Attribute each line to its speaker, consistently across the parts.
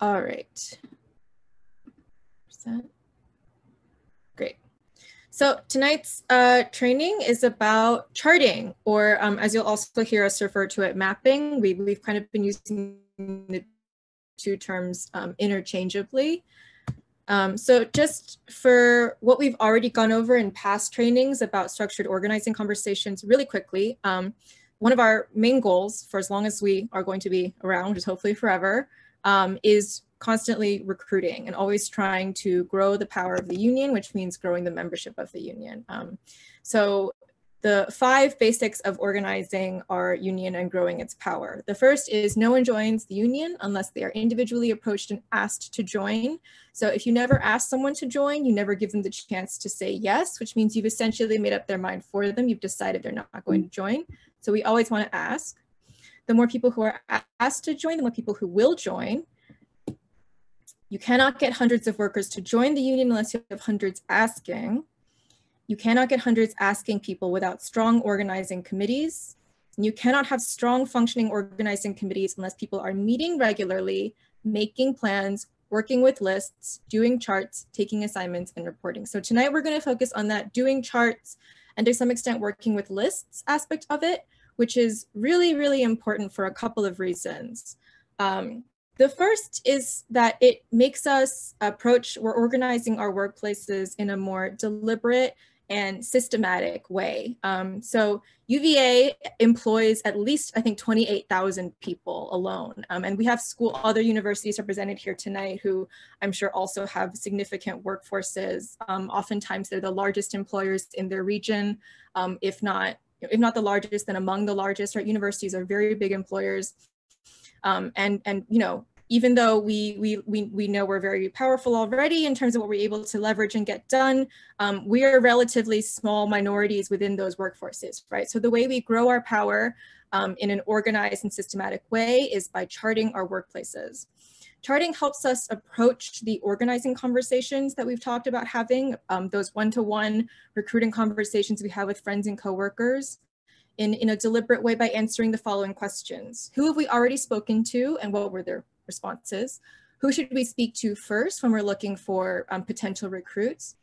Speaker 1: All right. Great. So tonight's uh, training is about charting, or um, as you'll also hear us refer to it, mapping. We, we've kind of been using the two terms um, interchangeably. Um, so just for what we've already gone over in past trainings about structured organizing conversations really quickly, um, one of our main goals for as long as we are going to be around, which is hopefully forever, um, is constantly recruiting and always trying to grow the power of the union, which means growing the membership of the union. Um, so the five basics of organizing our union and growing its power. The first is no one joins the union unless they are individually approached and asked to join. So if you never ask someone to join, you never give them the chance to say yes, which means you've essentially made up their mind for them. You've decided they're not going to join. So we always want to ask. The more people who are asked to join, the more people who will join. You cannot get hundreds of workers to join the union unless you have hundreds asking. You cannot get hundreds asking people without strong organizing committees. And you cannot have strong functioning organizing committees unless people are meeting regularly, making plans, working with lists, doing charts, taking assignments, and reporting. So tonight we're going to focus on that doing charts and to some extent working with lists aspect of it, which is really, really important for a couple of reasons. Um, the first is that it makes us approach, we're organizing our workplaces in a more deliberate and systematic way. Um, so UVA employs at least, I think, 28,000 people alone. Um, and we have school, other universities represented here tonight who I'm sure also have significant workforces. Um, oftentimes they're the largest employers in their region, um, if not if not the largest, then among the largest, right? Universities are very big employers. Um, and, and, you know, even though we, we, we, we know we're very powerful already in terms of what we're able to leverage and get done, um, we are relatively small minorities within those workforces, right? So the way we grow our power um, in an organized and systematic way is by charting our workplaces. Charting helps us approach the organizing conversations that we've talked about having, um, those one-to-one -one recruiting conversations we have with friends and coworkers in, in a deliberate way by answering the following questions. Who have we already spoken to and what were their responses? Who should we speak to first when we're looking for um, potential recruits?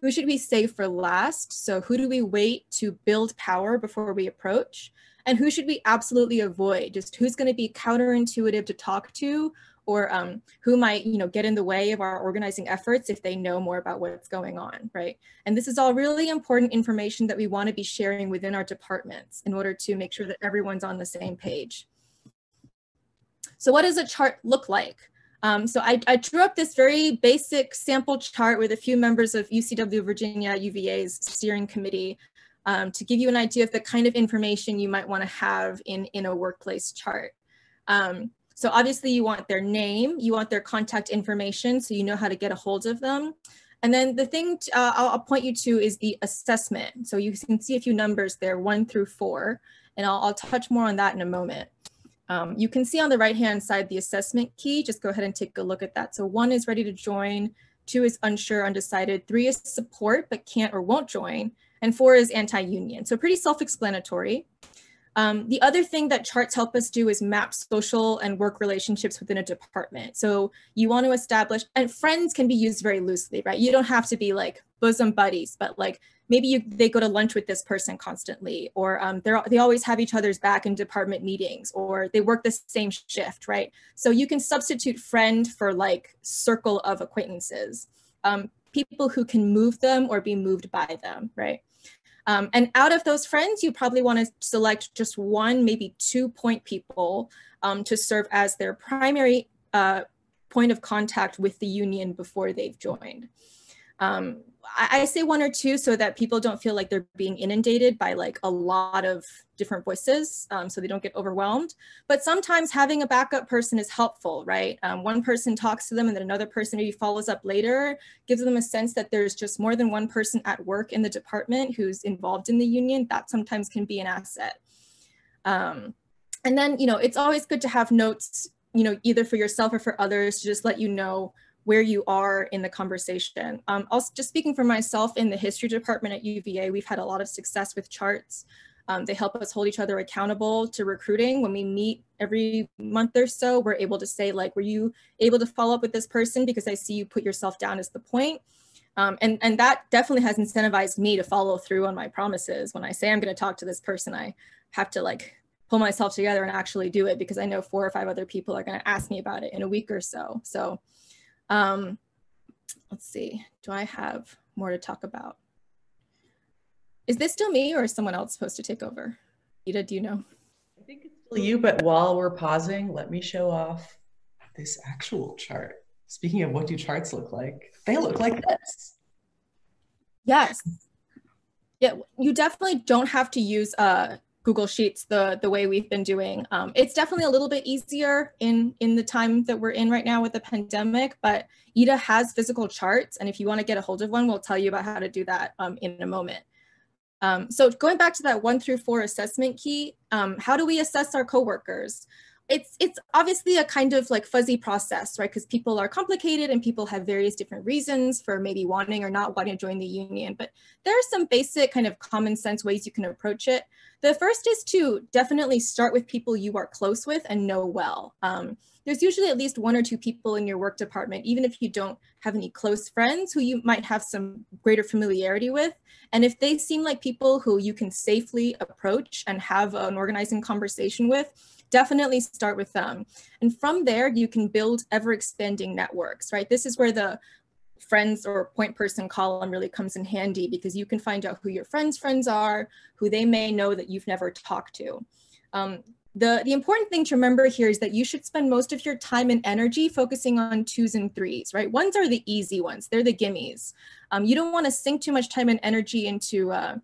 Speaker 1: Who should we save for last? So who do we wait to build power before we approach? And who should we absolutely avoid? Just who's gonna be counterintuitive to talk to or um, who might you know get in the way of our organizing efforts if they know more about what's going on right? And this is all really important information that we want to be sharing within our departments in order to make sure that everyone's on the same page. So what does a chart look like? Um, so I, I, drew up this very basic sample chart with a few members of UCW Virginia UVA's steering committee um, to give you an idea of the kind of information you might want to have in, in a workplace chart. Um, so obviously you want their name, you want their contact information so you know how to get a hold of them. And then the thing uh, I'll, I'll, point you to is the assessment. So you can see a few numbers there, one through four, and I'll, I'll touch more on that in a moment. Um, you can see on the right-hand side the assessment key. Just go ahead and take a look at that. So one is ready to join, two is unsure, undecided, three is support but can't or won't join, and four is anti-union. So pretty self-explanatory. Um, the other thing that charts help us do is map social and work relationships within a department. So you want to establish, and friends can be used very loosely, right? You don't have to be like bosom buddies, but like maybe you, they go to lunch with this person constantly, or um, they always have each other's back in department meetings, or they work the same shift, right? So you can substitute friend for like circle of acquaintances, um, people who can move them or be moved by them, right? Um, and out of those friends, you probably want to select just one, maybe two point people um, to serve as their primary uh, point of contact with the union before they've joined. Um, I, I say one or two so that people don't feel like they're being inundated by like a lot of different voices um, so they don't get overwhelmed. But sometimes having a backup person is helpful, right? Um, one person talks to them and then another person maybe follows up later, gives them a sense that there's just more than one person at work in the department who's involved in the union. That sometimes can be an asset. Um, and then, you know, it's always good to have notes, you know, either for yourself or for others to just let you know where you are in the conversation. Um, also, just speaking for myself in the history department at UVA, we've had a lot of success with charts. Um, they help us hold each other accountable to recruiting. When we meet every month or so, we're able to say like, were you able to follow up with this person? Because I see you put yourself down as the point. Um, and, and that definitely has incentivized me to follow through on my promises. When I say I'm gonna talk to this person, I have to like pull myself together and actually do it because I know four or five other people are gonna ask me about it in a week or so. So um, let's see, do I have more to talk about? Is this still me or is someone else supposed to take over? Ida, do you know?
Speaker 2: I think it's still you, but while we're pausing, let me show off this actual chart. Speaking of what do charts look like, they look like this.
Speaker 1: Yes. Yeah, you definitely don't have to use uh, Google Sheets the the way we've been doing. Um, it's definitely a little bit easier in in the time that we're in right now with the pandemic. But Ida has physical charts, and if you want to get a hold of one, we'll tell you about how to do that um, in a moment. Um, so going back to that one through four assessment key, um, how do we assess our coworkers? It's, it's obviously a kind of like fuzzy process, right? Because people are complicated and people have various different reasons for maybe wanting or not wanting to join the union. But there are some basic kind of common sense ways you can approach it. The first is to definitely start with people you are close with and know well. Um, there's usually at least one or two people in your work department, even if you don't have any close friends who you might have some greater familiarity with. And if they seem like people who you can safely approach and have an organizing conversation with, definitely start with them. And from there, you can build ever expanding networks, right? This is where the friends or point person column really comes in handy because you can find out who your friends' friends are, who they may know that you've never talked to. Um, the, the important thing to remember here is that you should spend most of your time and energy focusing on twos and threes, right? Ones are the easy ones, they're the gimmies. Um, you don't want to sink too much time and energy into uh,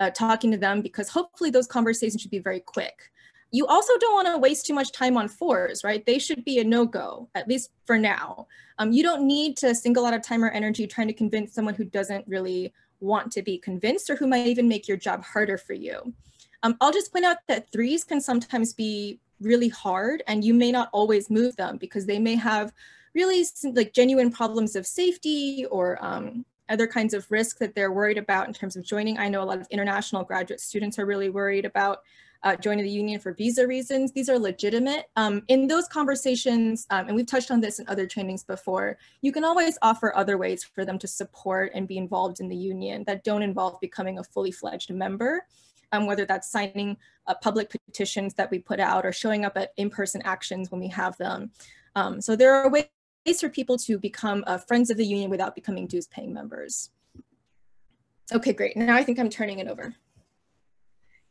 Speaker 1: uh, talking to them because hopefully those conversations should be very quick. You also don't want to waste too much time on fours, right? They should be a no-go, at least for now. Um, you don't need to sink a lot of time or energy trying to convince someone who doesn't really want to be convinced or who might even make your job harder for you. Um, I'll just point out that threes can sometimes be really hard and you may not always move them because they may have really like genuine problems of safety or um, other kinds of risk that they're worried about in terms of joining. I know a lot of international graduate students are really worried about uh, joining the union for visa reasons. These are legitimate. Um, in those conversations, um, and we've touched on this in other trainings before, you can always offer other ways for them to support and be involved in the union that don't involve becoming a fully fledged member um, whether that's signing uh, public petitions that we put out or showing up at in-person actions when we have them. Um, so there are ways for people to become uh, friends of the union without becoming dues paying members. Okay, great. Now I think I'm turning it over.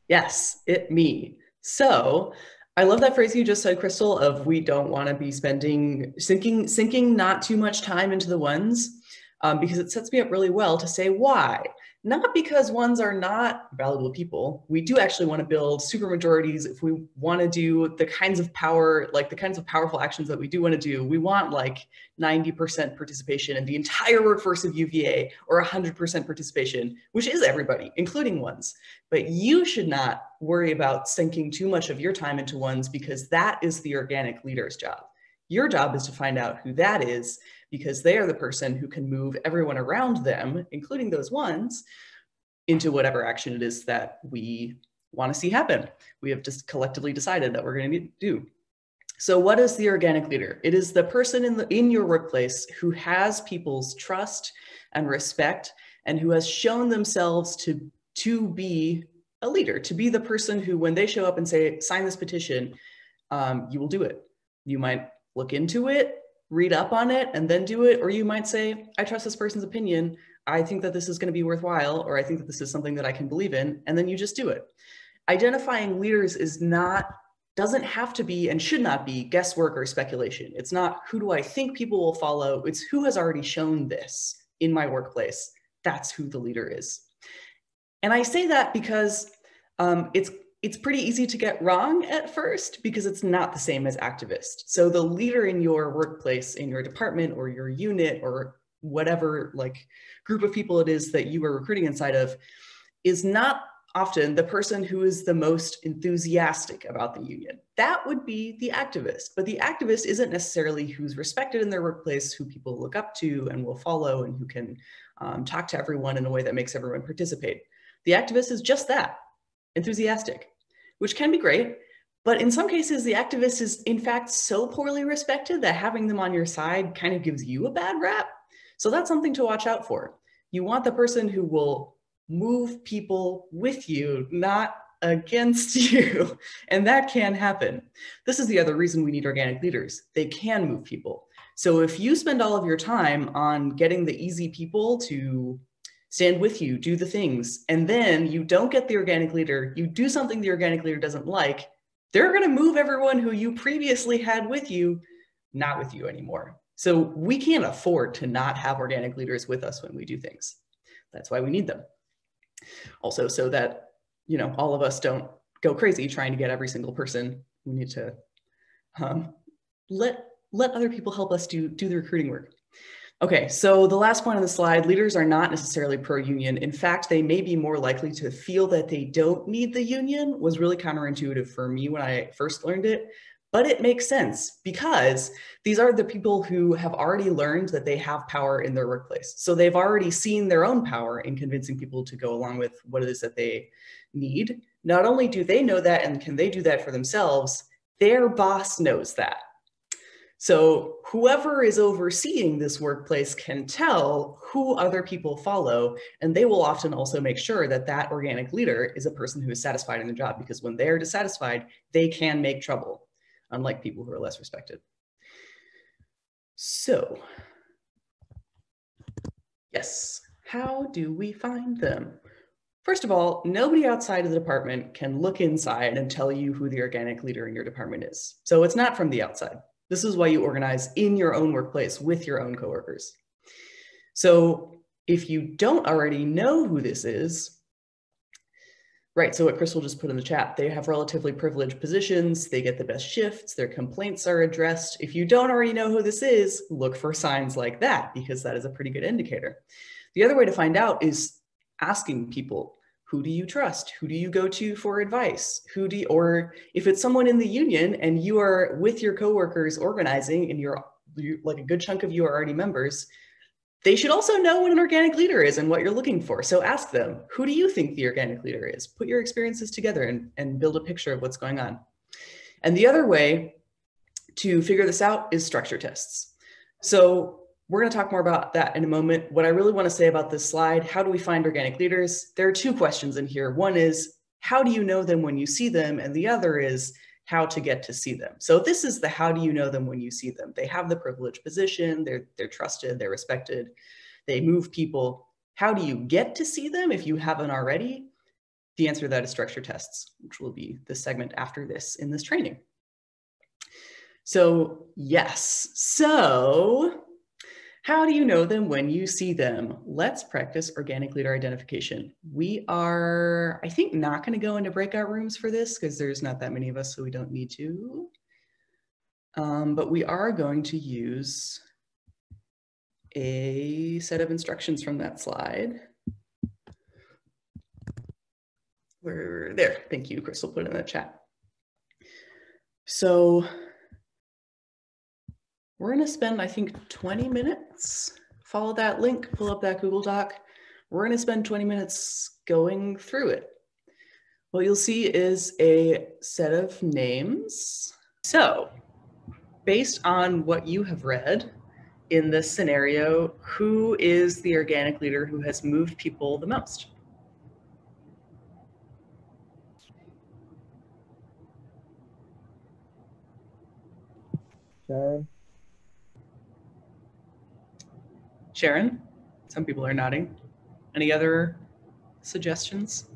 Speaker 2: Yes, it me. So I love that phrase you just said, Crystal, of we don't want to be spending, sinking, sinking not too much time into the ones, um, because it sets me up really well to say why not because ones are not valuable people. We do actually want to build super majorities if we want to do the kinds of power, like the kinds of powerful actions that we do want to do. We want like 90% participation in the entire workforce of UVA or 100% participation, which is everybody, including ones. But you should not worry about sinking too much of your time into ones because that is the organic leader's job. Your job is to find out who that is because they are the person who can move everyone around them, including those ones, into whatever action it is that we want to see happen. We have just collectively decided that we're going to do. So what is the organic leader? It is the person in, the, in your workplace who has people's trust and respect and who has shown themselves to, to be a leader, to be the person who, when they show up and say, sign this petition, um, you will do it. You might look into it, read up on it and then do it. Or you might say, I trust this person's opinion. I think that this is going to be worthwhile, or I think that this is something that I can believe in. And then you just do it. Identifying leaders is not, doesn't have to be and should not be guesswork or speculation. It's not who do I think people will follow. It's who has already shown this in my workplace. That's who the leader is. And I say that because um, it's it's pretty easy to get wrong at first because it's not the same as activist. So the leader in your workplace, in your department or your unit or whatever like group of people it is that you are recruiting inside of is not often the person who is the most enthusiastic about the union. That would be the activist, but the activist isn't necessarily who's respected in their workplace, who people look up to and will follow and who can um, talk to everyone in a way that makes everyone participate. The activist is just that, enthusiastic, which can be great. But in some cases, the activist is in fact so poorly respected that having them on your side kind of gives you a bad rap. So that's something to watch out for. You want the person who will move people with you, not against you. And that can happen. This is the other reason we need organic leaders. They can move people. So if you spend all of your time on getting the easy people to stand with you, do the things, and then you don't get the organic leader, you do something the organic leader doesn't like, they're going to move everyone who you previously had with you, not with you anymore. So we can't afford to not have organic leaders with us when we do things. That's why we need them. Also, so that, you know, all of us don't go crazy trying to get every single person. We need to um, let, let other people help us do, do the recruiting work. Okay, so the last point on the slide, leaders are not necessarily pro-union. In fact, they may be more likely to feel that they don't need the union was really counterintuitive for me when I first learned it. But it makes sense because these are the people who have already learned that they have power in their workplace. So they've already seen their own power in convincing people to go along with what it is that they need. Not only do they know that and can they do that for themselves, their boss knows that. So whoever is overseeing this workplace can tell who other people follow, and they will often also make sure that that organic leader is a person who is satisfied in the job because when they're dissatisfied, they can make trouble, unlike people who are less respected. So, yes, how do we find them? First of all, nobody outside of the department can look inside and tell you who the organic leader in your department is. So it's not from the outside. This is why you organize in your own workplace with your own coworkers. So if you don't already know who this is, right, so what Crystal just put in the chat, they have relatively privileged positions, they get the best shifts, their complaints are addressed. If you don't already know who this is, look for signs like that because that is a pretty good indicator. The other way to find out is asking people, who do you trust? Who do you go to for advice? Who do you, or if it's someone in the union and you are with your coworkers organizing and you're, you're like a good chunk of you are already members, they should also know what an organic leader is and what you're looking for. So ask them, who do you think the organic leader is? Put your experiences together and, and build a picture of what's going on. And the other way to figure this out is structure tests. So we're going to talk more about that in a moment. What I really want to say about this slide, how do we find organic leaders? There are two questions in here. One is, how do you know them when you see them? And the other is, how to get to see them. So this is the how do you know them when you see them? They have the privileged position, they're, they're trusted, they're respected, they move people. How do you get to see them if you haven't already? The answer to that is structure tests, which will be the segment after this in this training. So yes, so how do you know them when you see them? Let's practice organic leader identification. We are, I think, not going to go into breakout rooms for this because there's not that many of us, so we don't need to. Um, but we are going to use a set of instructions from that slide. We're there. Thank you, Crystal, put it in the chat. So we're gonna spend, I think, 20 minutes. Follow that link, pull up that Google Doc. We're gonna spend 20 minutes going through it. What you'll see is a set of names. So based on what you have read in this scenario, who is the organic leader who has moved people the most?
Speaker 3: Sharon.
Speaker 2: Sharon? Some people are nodding. Any other suggestions?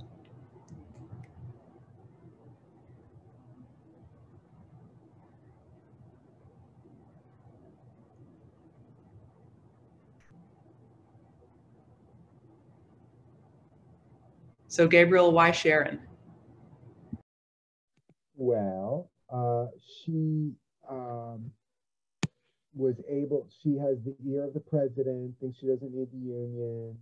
Speaker 2: So Gabriel, why Sharon?
Speaker 3: Well, uh, she um, was able, she has the ear of the president, thinks she doesn't need the union,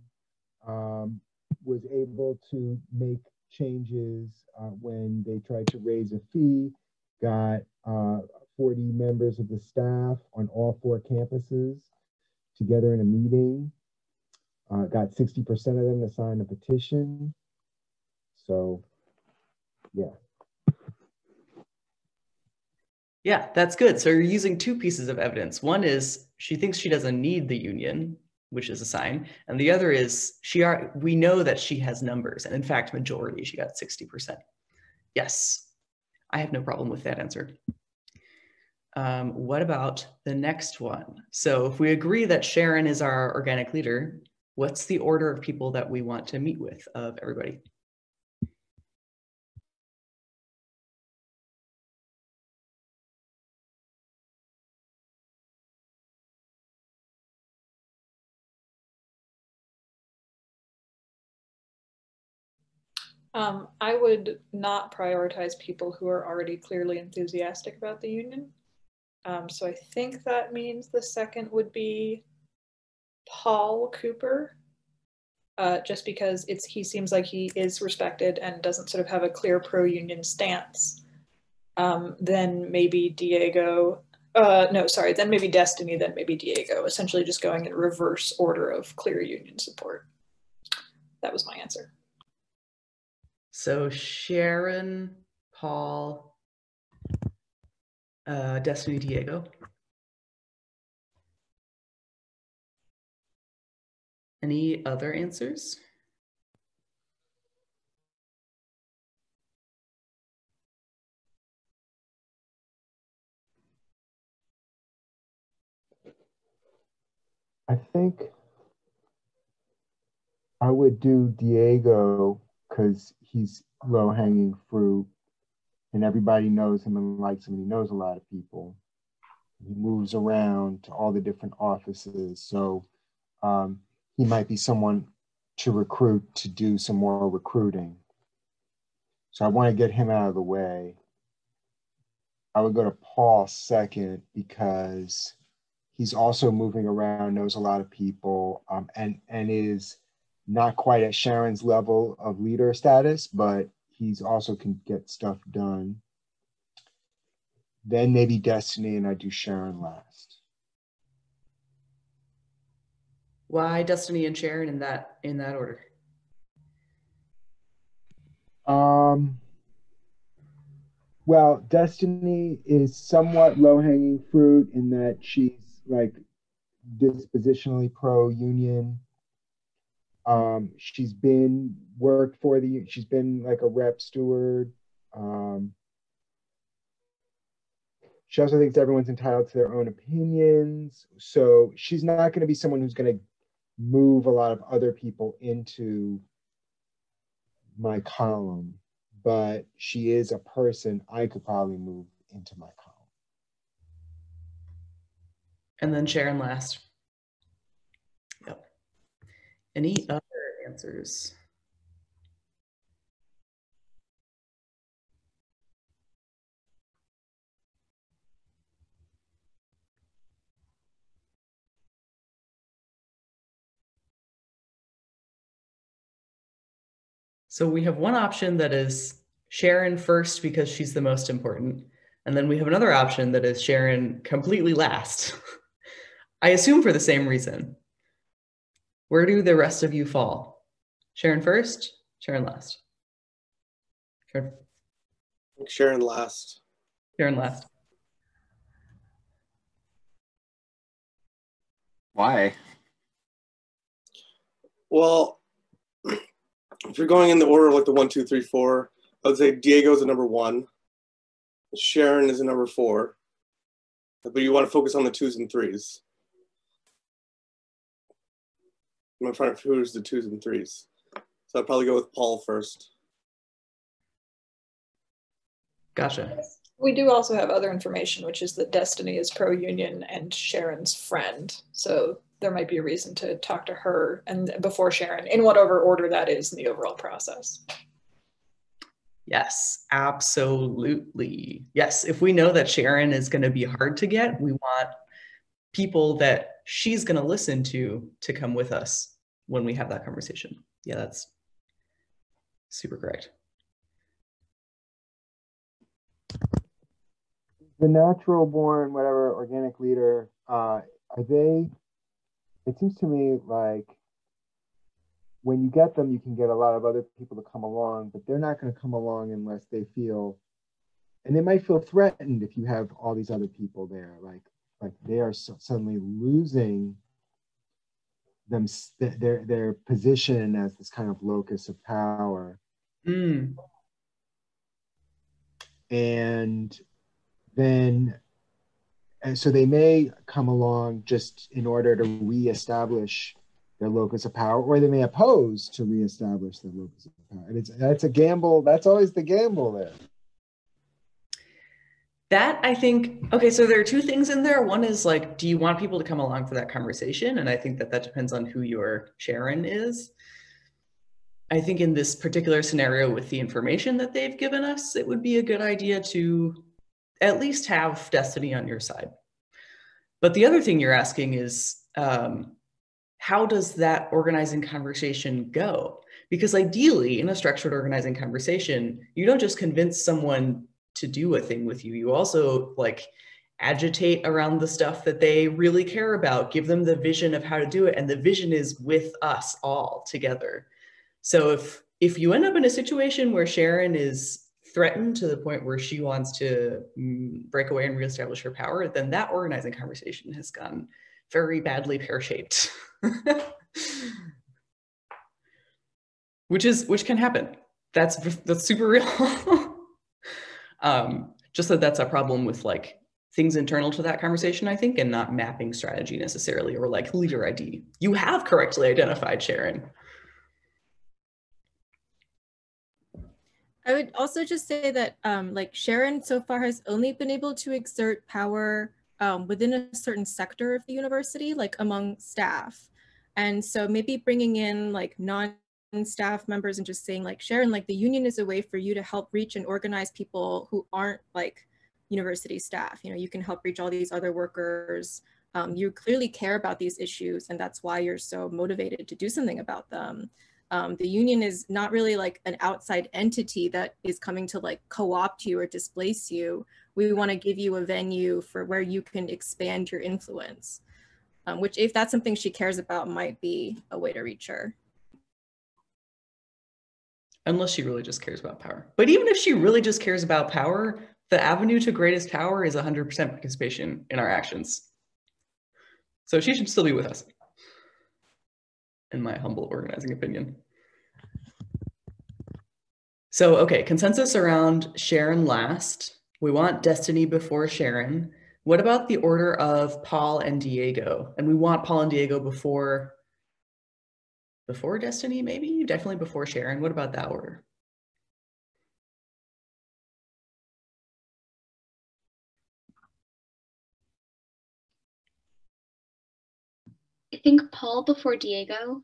Speaker 3: um, was able to make changes uh, when they tried to raise a fee, got uh, 40 members of the staff on all four campuses together in a meeting, uh, got 60% of them to sign a petition. So Yeah.
Speaker 2: Yeah, that's good. So you're using two pieces of evidence. One is she thinks she doesn't need the union, which is a sign, and the other is she are we know that she has numbers, and in fact, majority she got sixty percent. Yes, I have no problem with that answer. Um, what about the next one? So if we agree that Sharon is our organic leader, what's the order of people that we want to meet with of everybody?
Speaker 4: Um, I would not prioritize people who are already clearly enthusiastic about the union. Um, so I think that means the second would be Paul Cooper, uh, just because it's he seems like he is respected and doesn't sort of have a clear pro-union stance. Um, then maybe Diego. Uh, no, sorry. Then maybe Destiny. Then maybe Diego. Essentially, just going in reverse order of clear union support. That was my answer.
Speaker 2: So Sharon, Paul, uh, Destiny, Diego. Any other answers?
Speaker 3: I think I would do Diego because he's low hanging fruit and everybody knows him and likes him and he knows a lot of people. He moves around to all the different offices. So um, he might be someone to recruit to do some more recruiting. So I want to get him out of the way. I would go to Paul second because he's also moving around, knows a lot of people, um, and and is not quite at Sharon's level of leader status, but he's also can get stuff done. Then maybe Destiny, and I do Sharon last.
Speaker 2: Why Destiny and Sharon in that in that order?
Speaker 3: Um. Well, Destiny is somewhat low hanging fruit in that she's like dispositionally pro union um, she's been worked for the. She's been like a rep steward. Um, she also thinks everyone's entitled to their own opinions. So she's not going to be someone who's going to move a lot of other people into my column, but she is a person I could probably move into my column.
Speaker 2: And then Sharon last. Any other answers? So we have one option that is Sharon first because she's the most important. And then we have another option that is Sharon completely last. I assume for the same reason. Where do the rest of you fall? Sharon first, Sharon last.
Speaker 5: Sharon. Sharon last.
Speaker 2: Sharon last.
Speaker 6: Why?
Speaker 5: Well, if you're going in the order of like the one, two, three, four, I would say Diego's a number one. Sharon is a number four. But you want to focus on the twos and threes. I'm trying to who's the twos and threes. So I'd probably go with Paul first.
Speaker 2: Gotcha.
Speaker 4: We do also have other information, which is that Destiny is pro union and Sharon's friend. So there might be a reason to talk to her and before Sharon, in whatever order that is in the overall process.
Speaker 2: Yes, absolutely. Yes, if we know that Sharon is going to be hard to get, we want people that she's going to listen to to come with us when we have that conversation. Yeah, that's super great.
Speaker 3: The natural born, whatever, organic leader, uh, are they? It seems to me like when you get them, you can get a lot of other people to come along, but they're not going to come along unless they feel, and they might feel threatened if you have all these other people there, like like they are so suddenly losing them their their position as this kind of locus of power.
Speaker 2: Mm.
Speaker 3: And then and so they may come along just in order to reestablish their locus of power, or they may oppose to reestablish their locus of power. And it's that's a gamble. That's always the gamble there.
Speaker 2: That I think okay. So there are two things in there. One is like, do you want people to come along for that conversation? And I think that that depends on who your Sharon is. I think in this particular scenario with the information that they've given us, it would be a good idea to at least have Destiny on your side. But the other thing you're asking is, um, how does that organizing conversation go? Because ideally, in a structured organizing conversation, you don't just convince someone to do a thing with you, you also like agitate around the stuff that they really care about, give them the vision of how to do it. And the vision is with us all together. So if if you end up in a situation where Sharon is threatened to the point where she wants to mm, break away and reestablish her power, then that organizing conversation has gone very badly pear-shaped. which is which can happen. That's that's super real. um, just that that's a problem with like things internal to that conversation, I think, and not mapping strategy necessarily or like leader ID. You have correctly identified Sharon.
Speaker 1: I would also just say that um, like Sharon so far has only been able to exert power um, within a certain sector of the university, like among staff. And so maybe bringing in like non-staff members and just saying like, Sharon, like the union is a way for you to help reach and organize people who aren't like university staff. You know, you can help reach all these other workers. Um, you clearly care about these issues and that's why you're so motivated to do something about them. Um, the union is not really like an outside entity that is coming to like co-opt you or displace you. We want to give you a venue for where you can expand your influence um, which if that's something she cares about might be a way to reach her.
Speaker 2: Unless she really just cares about power. But even if she really just cares about power, the avenue to greatest power is 100% participation in our actions. So she should still be with us, in my humble organizing opinion. So, okay, consensus around Sharon last. We want Destiny before Sharon. What about the order of Paul and Diego? And we want Paul and Diego before before Destiny, maybe? Definitely before Sharon. What about that order?
Speaker 6: I think Paul before Diego,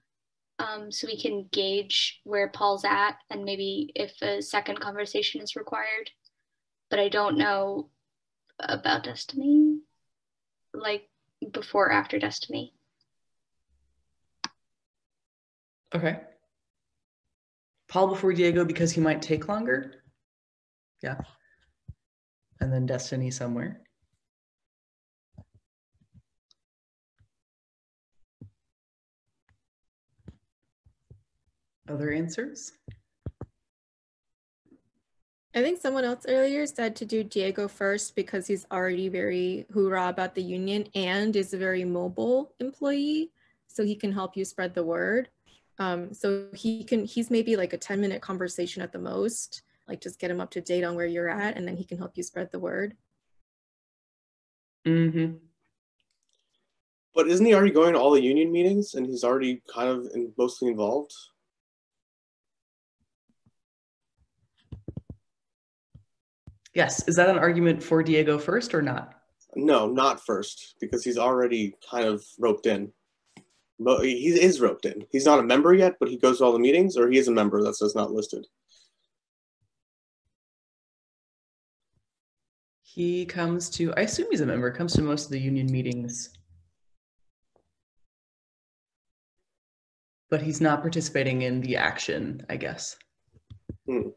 Speaker 6: um, so we can gauge where Paul's at and maybe if a second conversation is required. But I don't know about Destiny, like before after Destiny.
Speaker 2: Okay. Paul before Diego because he might take longer. Yeah. And then Destiny somewhere. Other answers?
Speaker 1: I think someone else earlier said to do Diego first because he's already very hoorah about the union and is a very mobile employee. So he can help you spread the word. Um, so he can, he's maybe like a 10 minute conversation at the most, like just get him up to date on where you're at and then he can help you spread the word.
Speaker 2: Mm-hmm.
Speaker 5: But isn't he already going to all the union meetings and he's already kind of in, mostly involved?
Speaker 2: Yes. Is that an argument for Diego first or not?
Speaker 5: No, not first, because he's already kind of roped in. But he is roped in. He's not a member yet, but he goes to all the meetings, or he is a member that's just not listed.
Speaker 2: He comes to, I assume he's a member, comes to most of the union meetings. But he's not participating in the action, I guess.
Speaker 5: Hmm.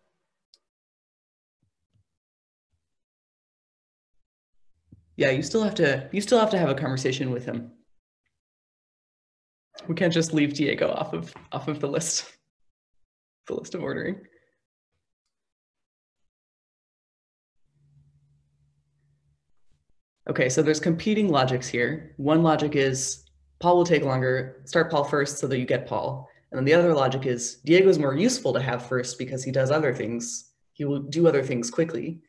Speaker 2: yeah, you still have to you still have to have a conversation with him. We can't just leave Diego off of off of the list. The list of ordering. Okay, so there's competing logics here. One logic is Paul will take longer, start Paul first so that you get Paul. And then the other logic is Diego's more useful to have first because he does other things. He will do other things quickly.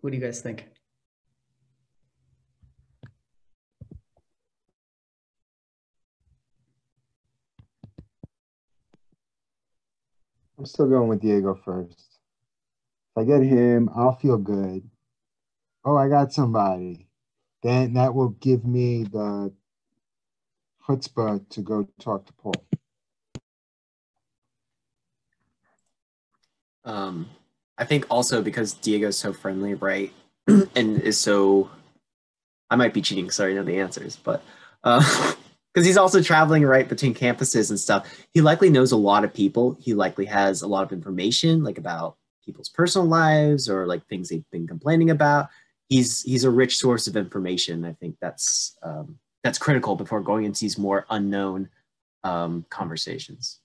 Speaker 2: What do you guys think?
Speaker 3: I'm still going with Diego first. If I get him, I'll feel good. Oh, I got somebody. Then that will give me the chutzpah to go talk to Paul.
Speaker 7: Um, I think also because Diego's so friendly, right, and is so. I might be cheating, sorry, I know the answers, but because he's also traveling right between campuses and stuff, he likely knows a lot of people. He likely has a lot of information, like about people's personal lives or like things they've been complaining about. He's he's a rich source of information. I think that's um, that's critical before going into these more unknown um, conversations.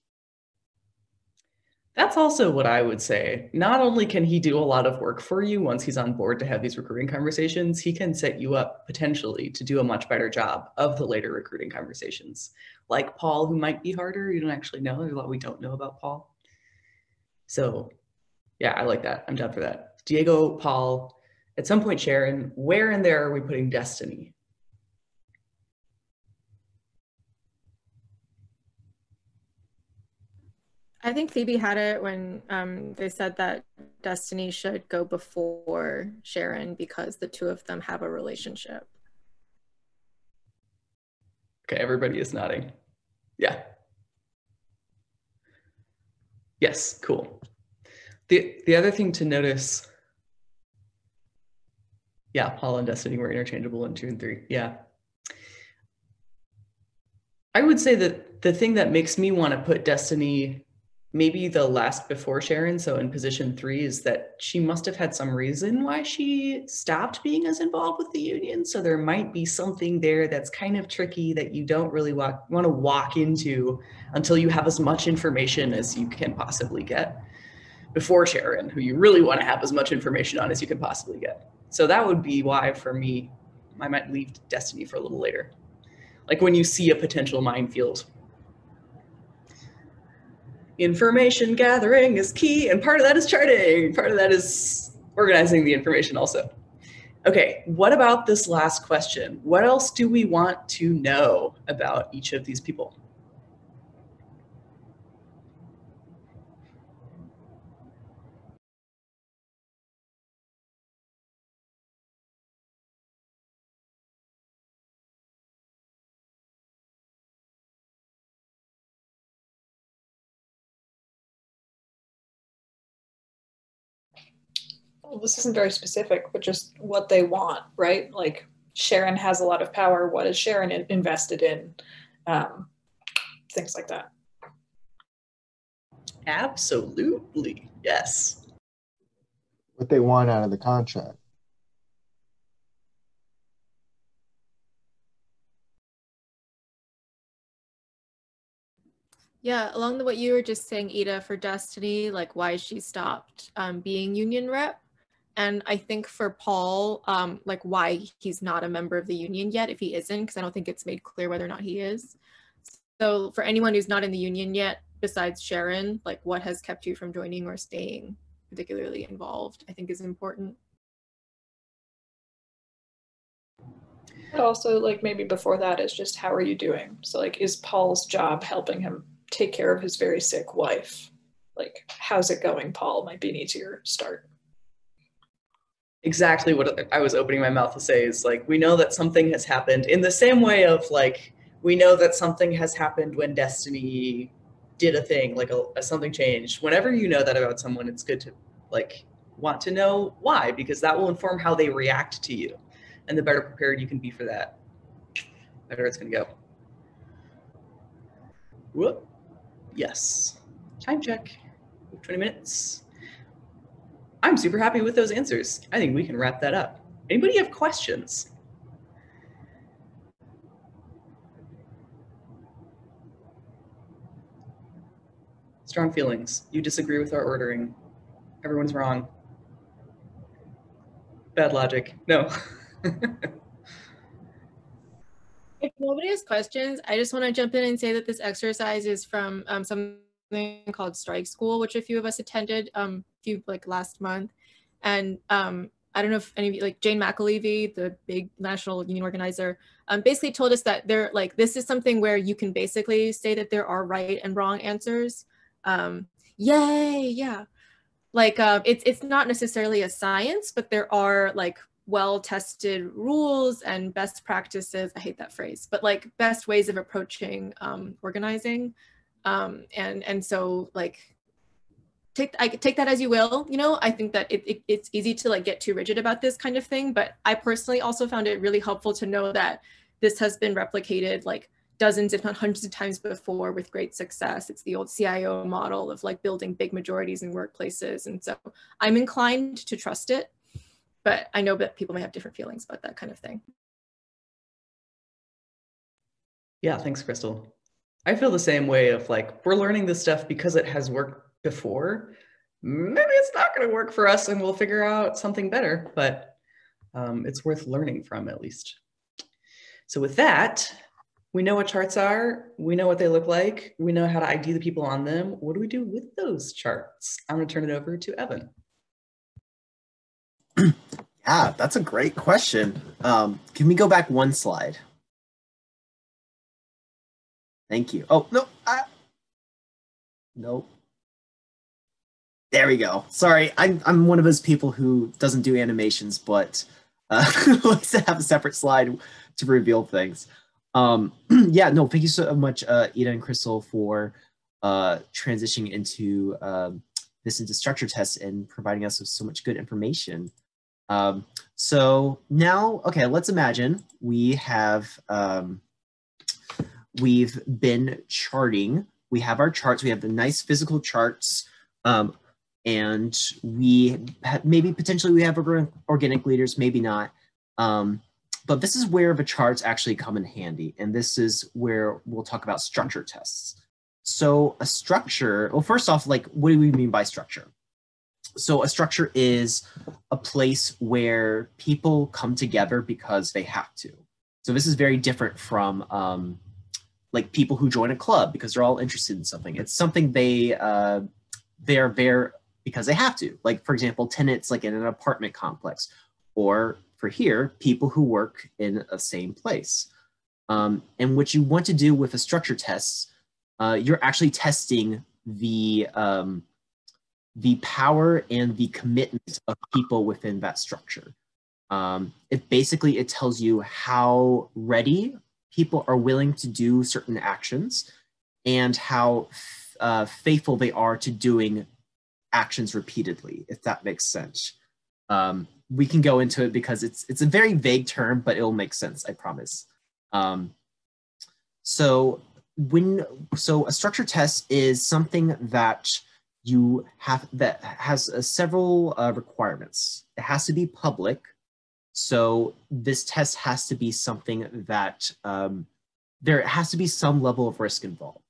Speaker 2: That's also what I would say. Not only can he do a lot of work for you once he's on board to have these recruiting conversations, he can set you up potentially to do a much better job of the later recruiting conversations. Like Paul, who might be harder, you don't actually know. There's a lot we don't know about Paul. So, yeah, I like that. I'm down for that. Diego, Paul, at some point, Sharon, where in there are we putting Destiny?
Speaker 1: I think Phoebe had it when um, they said that Destiny should go before Sharon because the two of them have a relationship.
Speaker 2: Okay, everybody is nodding. Yeah. Yes, cool. The the other thing to notice, yeah, Paul and Destiny were interchangeable in two and three. Yeah. I would say that the thing that makes me want to put Destiny maybe the last before Sharon, so in position three, is that she must have had some reason why she stopped being as involved with the union. So there might be something there that's kind of tricky that you don't really want to walk into until you have as much information as you can possibly get before Sharon, who you really want to have as much information on as you can possibly get. So that would be why, for me, I might leave Destiny for a little later. Like when you see a potential minefield information gathering is key and part of that is charting. Part of that is organizing the information also. Okay what about this last question? What else do we want to know about each of these people
Speaker 4: well, this isn't very specific, but just what they want, right? Like Sharon has a lot of power. What is Sharon invested in? Um, things like that.
Speaker 2: Absolutely, yes.
Speaker 3: What they want out of the contract.
Speaker 1: Yeah, along the what you were just saying, Ida, for Destiny, like why she stopped um, being union rep. And I think for Paul, um, like why he's not a member of the union yet, if he isn't, because I don't think it's made clear whether or not he is. So for anyone who's not in the union yet, besides Sharon, like what has kept you from joining or staying particularly involved, I think is important.
Speaker 4: But also, like maybe before that is just how are you doing? So like, is Paul's job helping him take care of his very sick wife? Like, how's it going, Paul? Might be an easier start
Speaker 2: exactly what I was opening my mouth to say is like we know that something has happened in the same way of like we know that something has happened when destiny did a thing like a, a, something changed. Whenever you know that about someone it's good to like want to know why because that will inform how they react to you. And the better prepared you can be for that better it's going to go. Whoop. Yes. Time check. 20 minutes I'm super happy with those answers. I think we can wrap that up. Anybody have questions? Strong feelings. You disagree with our ordering. Everyone's wrong. Bad logic. No.
Speaker 1: if nobody has questions, I just want to jump in and say that this exercise is from um, something called Strike School, which a few of us attended um, like last month. And um, I don't know if any of you, like Jane McAlevey, the big national union organizer, um, basically told us that they're like, this is something where you can basically say that there are right and wrong answers. Um, yay, yeah. Like uh, it's, it's not necessarily a science, but there are like well-tested rules and best practices. I hate that phrase, but like best ways of approaching um, organizing. Um, and, and so like, take I take that as you will. You know, I think that it, it, it's easy to like get too rigid about this kind of thing, but I personally also found it really helpful to know that this has been replicated like dozens, if not hundreds of times before with great success. It's the old CIO model of like building big majorities in workplaces. And so I'm inclined to trust it, but I know that people may have different feelings about that kind of thing.
Speaker 2: Yeah, thanks, Crystal. I feel the same way of like, we're learning this stuff because it has worked before, maybe it's not going to work for us and we'll figure out something better, but um, it's worth learning from at least. So with that, we know what charts are, we know what they look like, we know how to ID the people on them. What do we do with those charts? I'm going to turn it over to Evan.
Speaker 7: yeah, that's a great question. Um, can we go back one slide? Thank you. Oh, no. I... Nope. There we go. Sorry, I'm I'm one of those people who doesn't do animations, but uh, likes to have a separate slide to reveal things. Um, yeah, no, thank you so much, uh, Ida and Crystal, for uh, transitioning into um, this into structure tests and providing us with so much good information. Um, so now, okay, let's imagine we have um, we've been charting. We have our charts. We have the nice physical charts. Um, and we maybe potentially we have organic leaders, maybe not. Um, but this is where the charts actually come in handy. And this is where we'll talk about structure tests. So a structure, well, first off, like, what do we mean by structure? So a structure is a place where people come together because they have to. So this is very different from um, like people who join a club because they're all interested in something. It's something they uh, they're there because they have to. Like, for example, tenants like in an apartment complex, or for here, people who work in a same place. Um, and what you want to do with a structure test, uh, you're actually testing the um, the power and the commitment of people within that structure. Um, it basically it tells you how ready people are willing to do certain actions and how uh, faithful they are to doing actions repeatedly, if that makes sense. Um, we can go into it because it's it's a very vague term, but it'll make sense, I promise. Um, so when so a structure test is something that you have that has uh, several uh, requirements. It has to be public. So this test has to be something that um, there has to be some level of risk involved.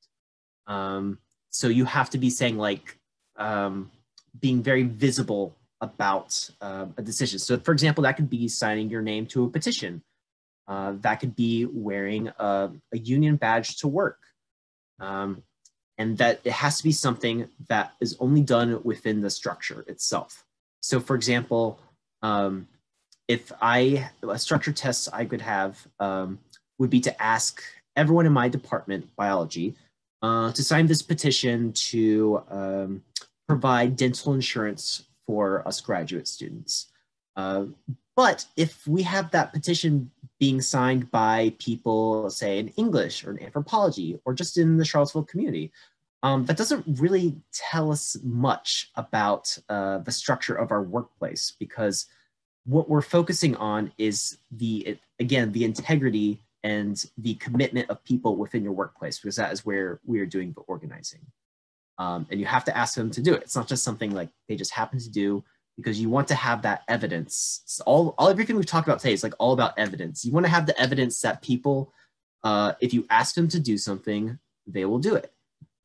Speaker 7: Um, so you have to be saying like, um, being very visible about uh, a decision. So, for example, that could be signing your name to a petition. Uh, that could be wearing a, a union badge to work. Um, and that it has to be something that is only done within the structure itself. So, for example, um, if I, a structure test I could have um, would be to ask everyone in my department, biology, uh, to sign this petition to um, provide dental insurance for us graduate students. Uh, but if we have that petition being signed by people, say in English or in anthropology or just in the Charlottesville community, um, that doesn't really tell us much about uh, the structure of our workplace because what we're focusing on is the, again, the integrity and the commitment of people within your workplace because that is where we are doing the organizing. Um, and you have to ask them to do it. It's not just something like they just happen to do because you want to have that evidence. It's all, all everything we've talked about today is like all about evidence. You want to have the evidence that people, uh, if you ask them to do something, they will do it.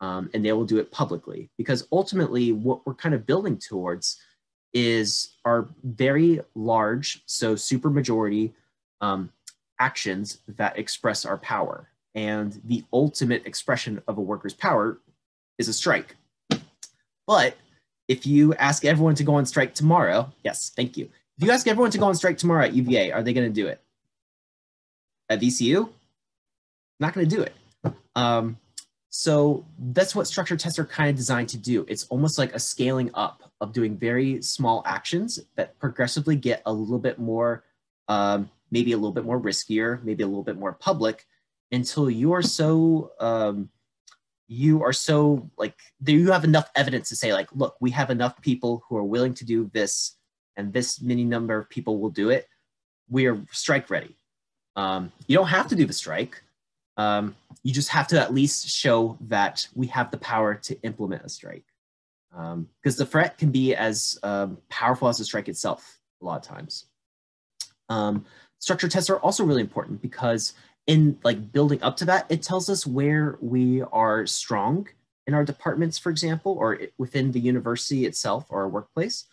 Speaker 7: um, and they will do it publicly because ultimately what we're kind of building towards is our very large, so super majority um, actions that express our power. And the ultimate expression of a worker's power is a strike. But if you ask everyone to go on strike tomorrow, yes, thank you. If you ask everyone to go on strike tomorrow at UVA, are they going to do it? At VCU? Not going to do it. Um, so that's what structure tests are kind of designed to do. It's almost like a scaling up of doing very small actions that progressively get a little bit more, um, maybe a little bit more riskier, maybe a little bit more public, until you are so um, you are so like you have enough evidence to say like look we have enough people who are willing to do this and this many number of people will do it. We are strike ready. Um, you don't have to do the strike. Um, you just have to at least show that we have the power to implement a strike. Because um, the threat can be as um, powerful as the strike itself a lot of times um, structure tests are also really important because in like building up to that, it tells us where we are strong in our departments, for example, or within the university itself or our workplace,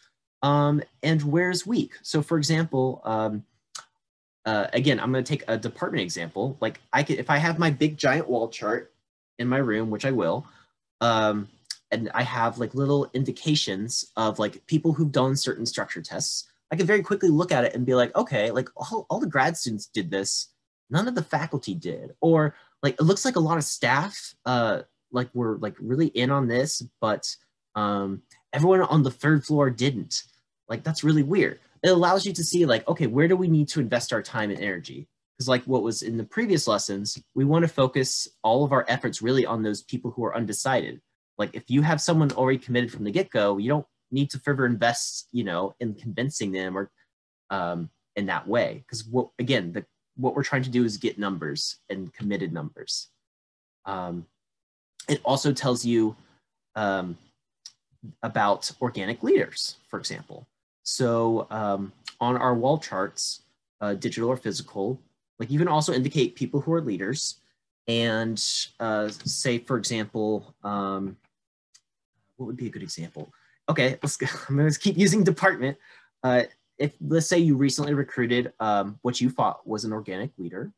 Speaker 7: um, and where is weak. So for example, um, uh, again, I'm going to take a department example. Like I could, if I have my big giant wall chart in my room, which I will, um, and I have like little indications of like people who've done certain structure tests, I can very quickly look at it and be like, okay, like all, all the grad students did this. None of the faculty did. Or like it looks like a lot of staff uh like were like really in on this but um everyone on the third floor didn't. Like that's really weird. It allows you to see like okay where do we need to invest our time and energy? Because like what was in the previous lessons we want to focus all of our efforts really on those people who are undecided. Like if you have someone already committed from the get-go you don't need to further invest you know in convincing them or um in that way because what again the what we're trying to do is get numbers and committed numbers. Um, it also tells you um, about organic leaders, for example. So um, on our wall charts, uh, digital or physical, like you can also indicate people who are leaders and uh, say, for example, um, what would be a good example? Okay, let's go. I'm gonna keep using department. Uh, if let's say you recently recruited um, what you thought was an organic leader,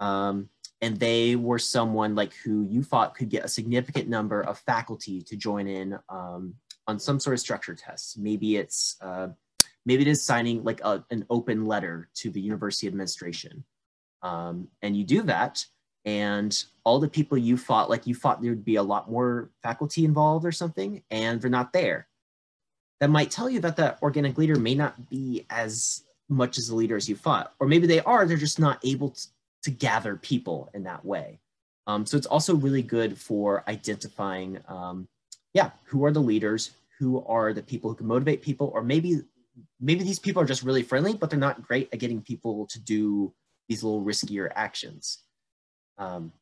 Speaker 7: um, and they were someone like who you thought could get a significant number of faculty to join in um, on some sort of structure tests. Maybe it's uh, maybe it is signing like a, an open letter to the university administration, um, and you do that, and all the people you thought like you thought there'd be a lot more faculty involved or something, and they're not there that might tell you that that organic leader may not be as much as the leader as you thought, or maybe they are, they're just not able to, to gather people in that way. Um, so it's also really good for identifying, um, yeah, who are the leaders, who are the people who can motivate people, or maybe maybe these people are just really friendly, but they're not great at getting people to do these little riskier actions. Um,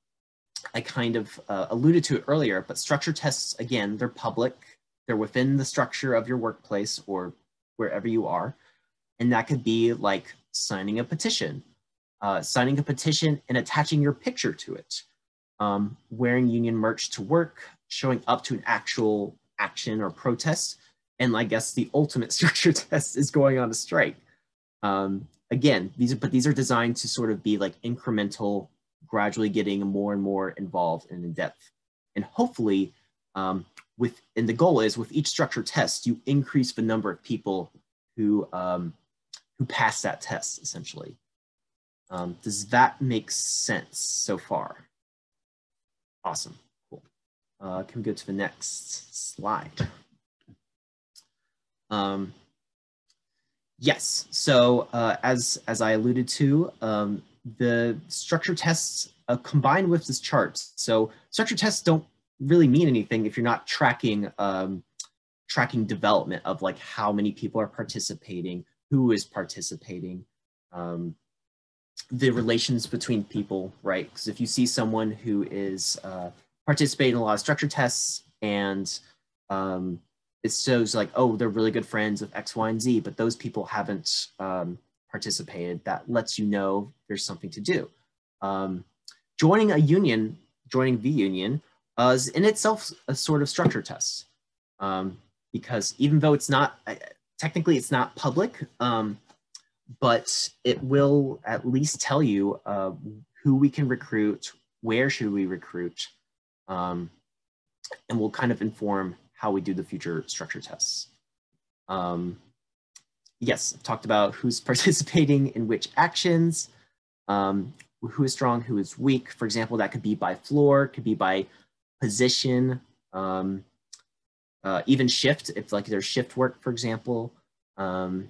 Speaker 7: I kind of uh, alluded to it earlier, but structure tests, again, they're public. They're within the structure of your workplace or wherever you are. And that could be like signing a petition, uh, signing a petition and attaching your picture to it, um, wearing union merch to work, showing up to an actual action or protest. And I guess the ultimate structure test is going on a strike. Um, again, these are, but these are designed to sort of be like incremental, gradually getting more and more involved and in depth. And hopefully um, with and the goal is with each structure test you increase the number of people who um, who pass that test essentially. Um, does that make sense so far? Awesome. Cool. Uh, can we go to the next slide? Um, yes. So uh, as as i alluded to um, the structure tests uh, combined with this chart. so structure tests don't really mean anything if you're not tracking um, tracking development of like how many people are participating, who is participating, um, the relations between people, right? Because if you see someone who is uh, participating in a lot of structure tests and um, it shows like, oh, they're really good friends with X, Y, and Z, but those people haven't um, participated, that lets you know there's something to do. Um, joining a union, joining the union, uh, is in itself a sort of structure test. Um, because even though it's not, technically it's not public, um, but it will at least tell you uh, who we can recruit, where should we recruit, um, and will kind of inform how we do the future structure tests. Um, yes, I've talked about who's participating in which actions, um, who is strong, who is weak. For example, that could be by floor, could be by position, um, uh, even shift, if like there's shift work, for example. Um,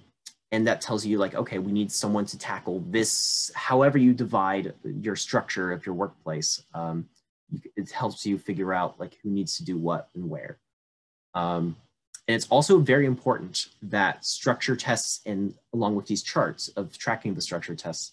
Speaker 7: and that tells you like, okay, we need someone to tackle this, however you divide your structure of your workplace. Um, it helps you figure out like who needs to do what and where. Um, and it's also very important that structure tests and along with these charts of tracking the structure tests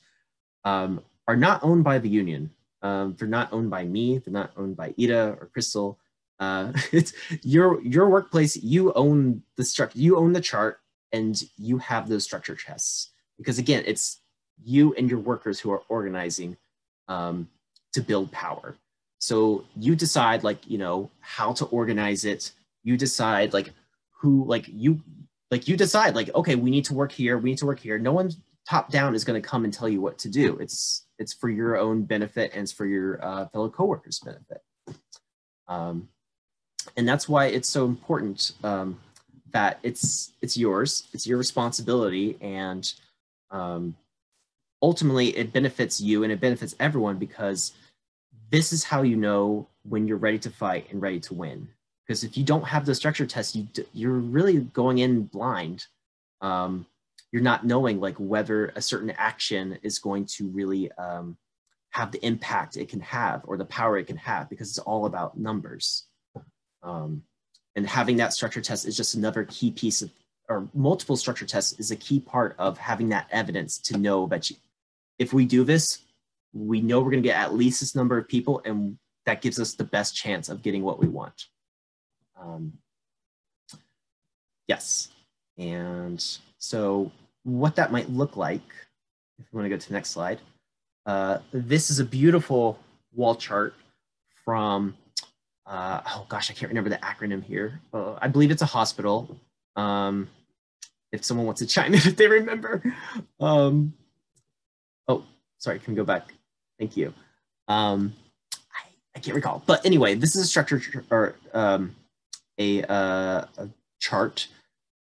Speaker 7: um, are not owned by the union. Um, they're not owned by me. They're not owned by Ida or Crystal. Uh, it's your your workplace. You own the structure. You own the chart, and you have those structure tests. Because again, it's you and your workers who are organizing um, to build power. So you decide, like you know, how to organize it. You decide, like who, like you, like you decide, like okay, we need to work here. We need to work here. No one top down is going to come and tell you what to do. It's it's for your own benefit and it's for your uh, fellow coworkers' benefit. Um, and that's why it's so important um, that it's it's yours, it's your responsibility, and um, ultimately it benefits you and it benefits everyone because this is how you know when you're ready to fight and ready to win. Because if you don't have the structure test, you you're really going in blind. Um, you're not knowing like whether a certain action is going to really um, have the impact it can have or the power it can have because it's all about numbers. Um, and having that structure test is just another key piece of, or multiple structure tests is a key part of having that evidence to know that you, if we do this, we know we're going to get at least this number of people and that gives us the best chance of getting what we want. Um, yes. And so what that might look like, if you want to go to the next slide, uh, this is a beautiful wall chart from, uh, oh gosh, I can't remember the acronym here. Uh, I believe it's a hospital. Um, if someone wants to chime in if they remember. Um, oh, sorry, can we go back? Thank you. Um, I, I can't recall. But anyway, this is a structure or um, a, uh, a chart.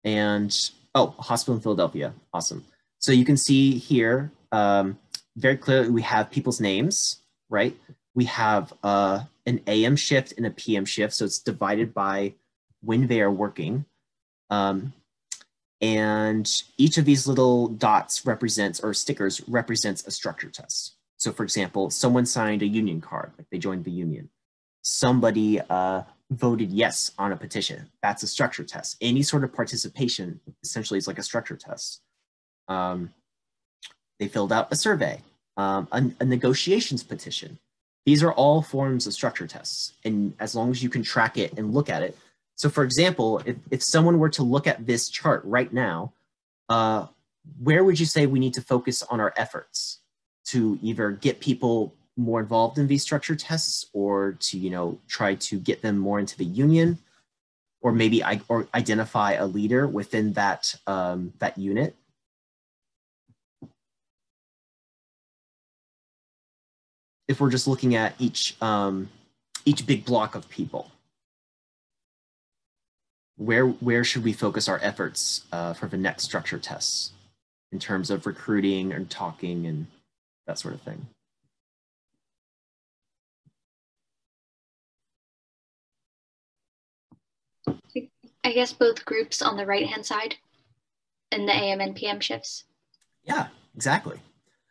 Speaker 7: And Oh, hospital in Philadelphia. Awesome. So you can see here um, very clearly we have people's names, right? We have uh, an AM shift and a PM shift. So it's divided by when they are working. Um, and each of these little dots represents or stickers represents a structure test. So for example, someone signed a union card, like they joined the union. Somebody uh, voted yes on a petition. That's a structure test. Any sort of participation essentially is like a structure test. Um, they filled out a survey, um, a, a, negotiations petition. These are all forms of structure tests. And as long as you can track it and look at it. So for example, if, if someone were to look at this chart right now, uh, where would you say we need to focus on our efforts to either get people more involved in these structure tests or to you know try to get them more into the union or maybe I, or identify a leader within that um, that unit? If we're just looking at each um, each big block of people. Where where should we focus our efforts uh, for the next structure tests in terms of recruiting and talking and that sort of thing
Speaker 6: I guess both groups on the right hand side in the AM and PM shifts.
Speaker 7: Yeah, exactly.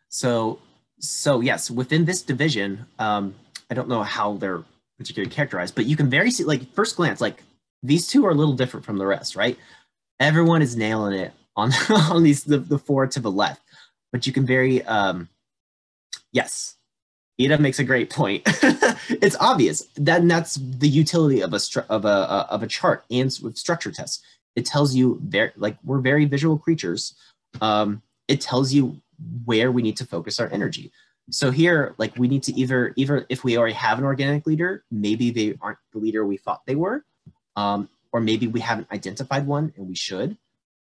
Speaker 7: So, so yes, within this division, um, I don't know how they're particularly characterized, but you can very see, like first glance, like these two are a little different from the rest, right? Everyone is nailing it on on these the, the four to the left, but you can very um, yes, Ida makes a great point. it's obvious that that's the utility of a of a uh, of a chart and with structure tests. It tells you very like we're very visual creatures. Um, it tells you where we need to focus our energy. so here, like we need to either either if we already have an organic leader, maybe they aren't the leader we thought they were, um, or maybe we haven't identified one and we should,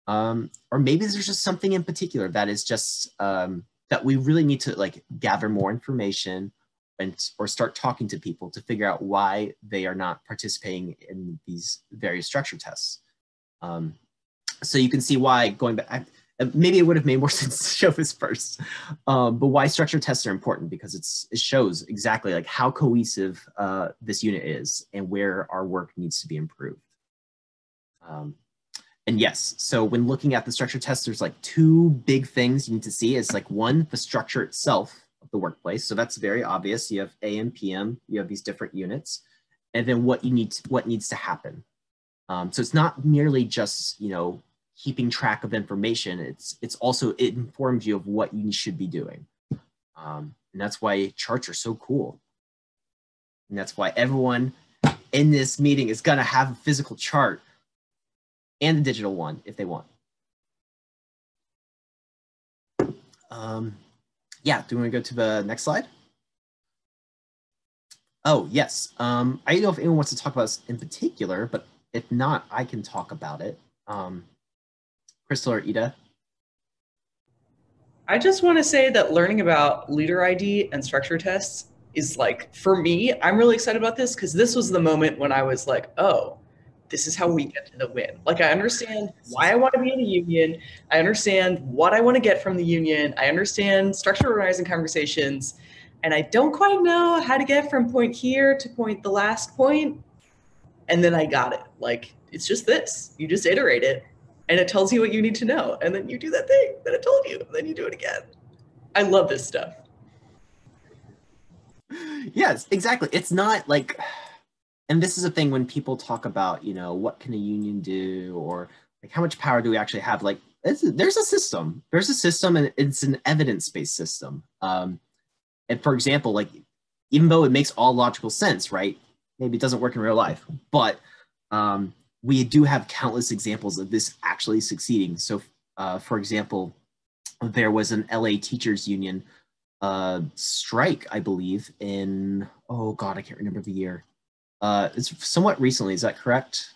Speaker 7: um, or maybe there's just something in particular that is just um, that we really need to like gather more information and or start talking to people to figure out why they are not participating in these various structure tests. Um, so you can see why going back, maybe it would have made more sense to show this first, um, but why structure tests are important because it's, it shows exactly like how cohesive uh, this unit is and where our work needs to be improved. Um, and yes, so when looking at the structure test, there's like two big things you need to see is like one, the structure itself of the workplace. So that's very obvious. You have AM, PM, you have these different units, and then what you need, to, what needs to happen. Um, so it's not merely just, you know, keeping track of information. It's, it's also, it informs you of what you should be doing. Um, and that's why charts are so cool. And that's why everyone in this meeting is gonna have a physical chart and the digital one if they want. Um, yeah, do we want to go to the next slide? Oh, yes. Um, I don't know if anyone wants to talk about this in particular, but if not, I can talk about it. Um, Crystal or Ida?
Speaker 2: I just want to say that learning about leader ID and structure tests is like, for me, I'm really excited about this because this was the moment when I was like, oh, this is how we get to the win. Like I understand why I want to be in a union. I understand what I want to get from the union. I understand structure organizing conversations. And I don't quite know how to get from point here to point the last point. And then I got it. Like it's just this. You just iterate it and it tells you what you need to know. And then you do that thing that it told you. And then you do it again. I love this stuff.
Speaker 7: Yes, exactly. It's not like and this is a thing when people talk about you know what can a union do or like how much power do we actually have? Like there's a system. There's a system and it's an evidence-based system. Um, and for example like even though it makes all logical sense right? Maybe it doesn't work in real life but um, we do have countless examples of this actually succeeding. So uh, for example there was an la teachers union uh, strike i believe in oh god i can't remember the year uh, it's somewhat recently. Is that correct?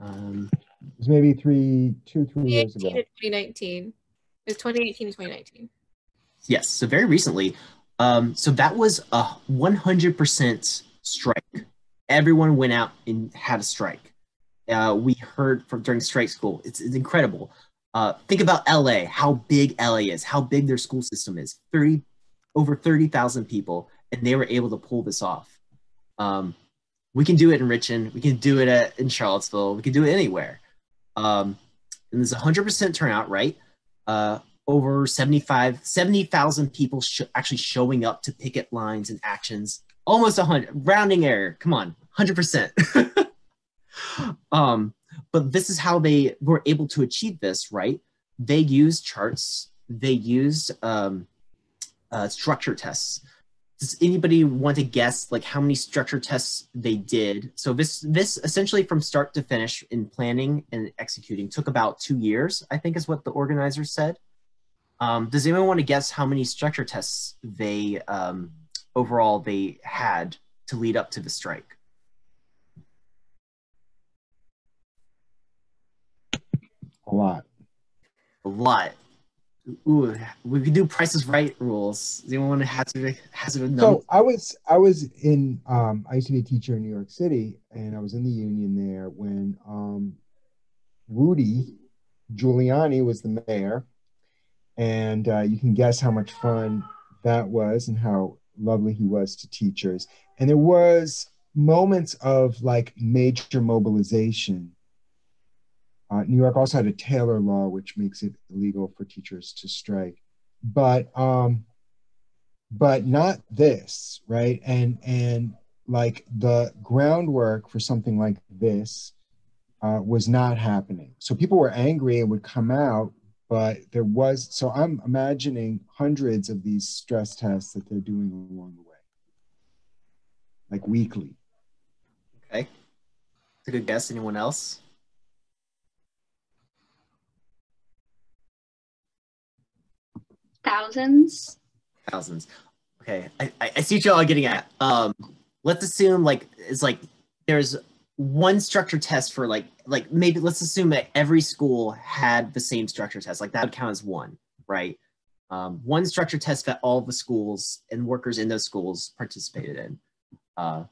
Speaker 7: Um,
Speaker 3: it was maybe three, two, three years ago.
Speaker 1: 2019. It was 2018 to 2019.
Speaker 7: Yes, so very recently. Um, so that was a 100% strike. Everyone went out and had a strike. Uh, we heard from during strike school. It's, it's incredible. Uh, think about LA, how big LA is, how big their school system is. 30, over 30,000 people, and they were able to pull this off. Um, we can do it in Richmond. We can do it at, in Charlottesville. We can do it anywhere. Um, and there's 100% turnout, right? Uh, over 75, 70,000 people sh- actually showing up to picket lines and actions. Almost 100, rounding error. Come on, 100%. um, but this is how they were able to achieve this, right? They used charts, they used um, uh, structure tests does anybody want to guess like how many structure tests they did? So this this essentially from start to finish in planning and executing took about two years, I think is what the organizers said. Um, does anyone want to guess how many structure tests they um, overall they had to lead up to the strike?
Speaker 3: A lot.
Speaker 7: A lot. Ooh, we could do prices right rules. Does anyone want to hazard hazard
Speaker 3: So I was I was in um I used to be a teacher in New York City and I was in the union there when um Rudy Giuliani was the mayor and uh, you can guess how much fun that was and how lovely he was to teachers and there was moments of like major mobilization uh, New York also had a Taylor law, which makes it illegal for teachers to strike, but um, but not this, right? And and like the groundwork for something like this uh, was not happening. So people were angry and would come out, but there was. So I'm imagining hundreds of these stress tests that they're doing along the way, like weekly.
Speaker 7: Okay, a good guess. Anyone else?
Speaker 6: Thousands?
Speaker 7: thousands. Okay, I, I I see what y'all are getting at. Um, let's assume like it's like there's one structure test for like like maybe let's assume that every school had the same structure test. Like that would count as one, right? Um, one structure test that all the schools and workers in those schools participated in. Uh,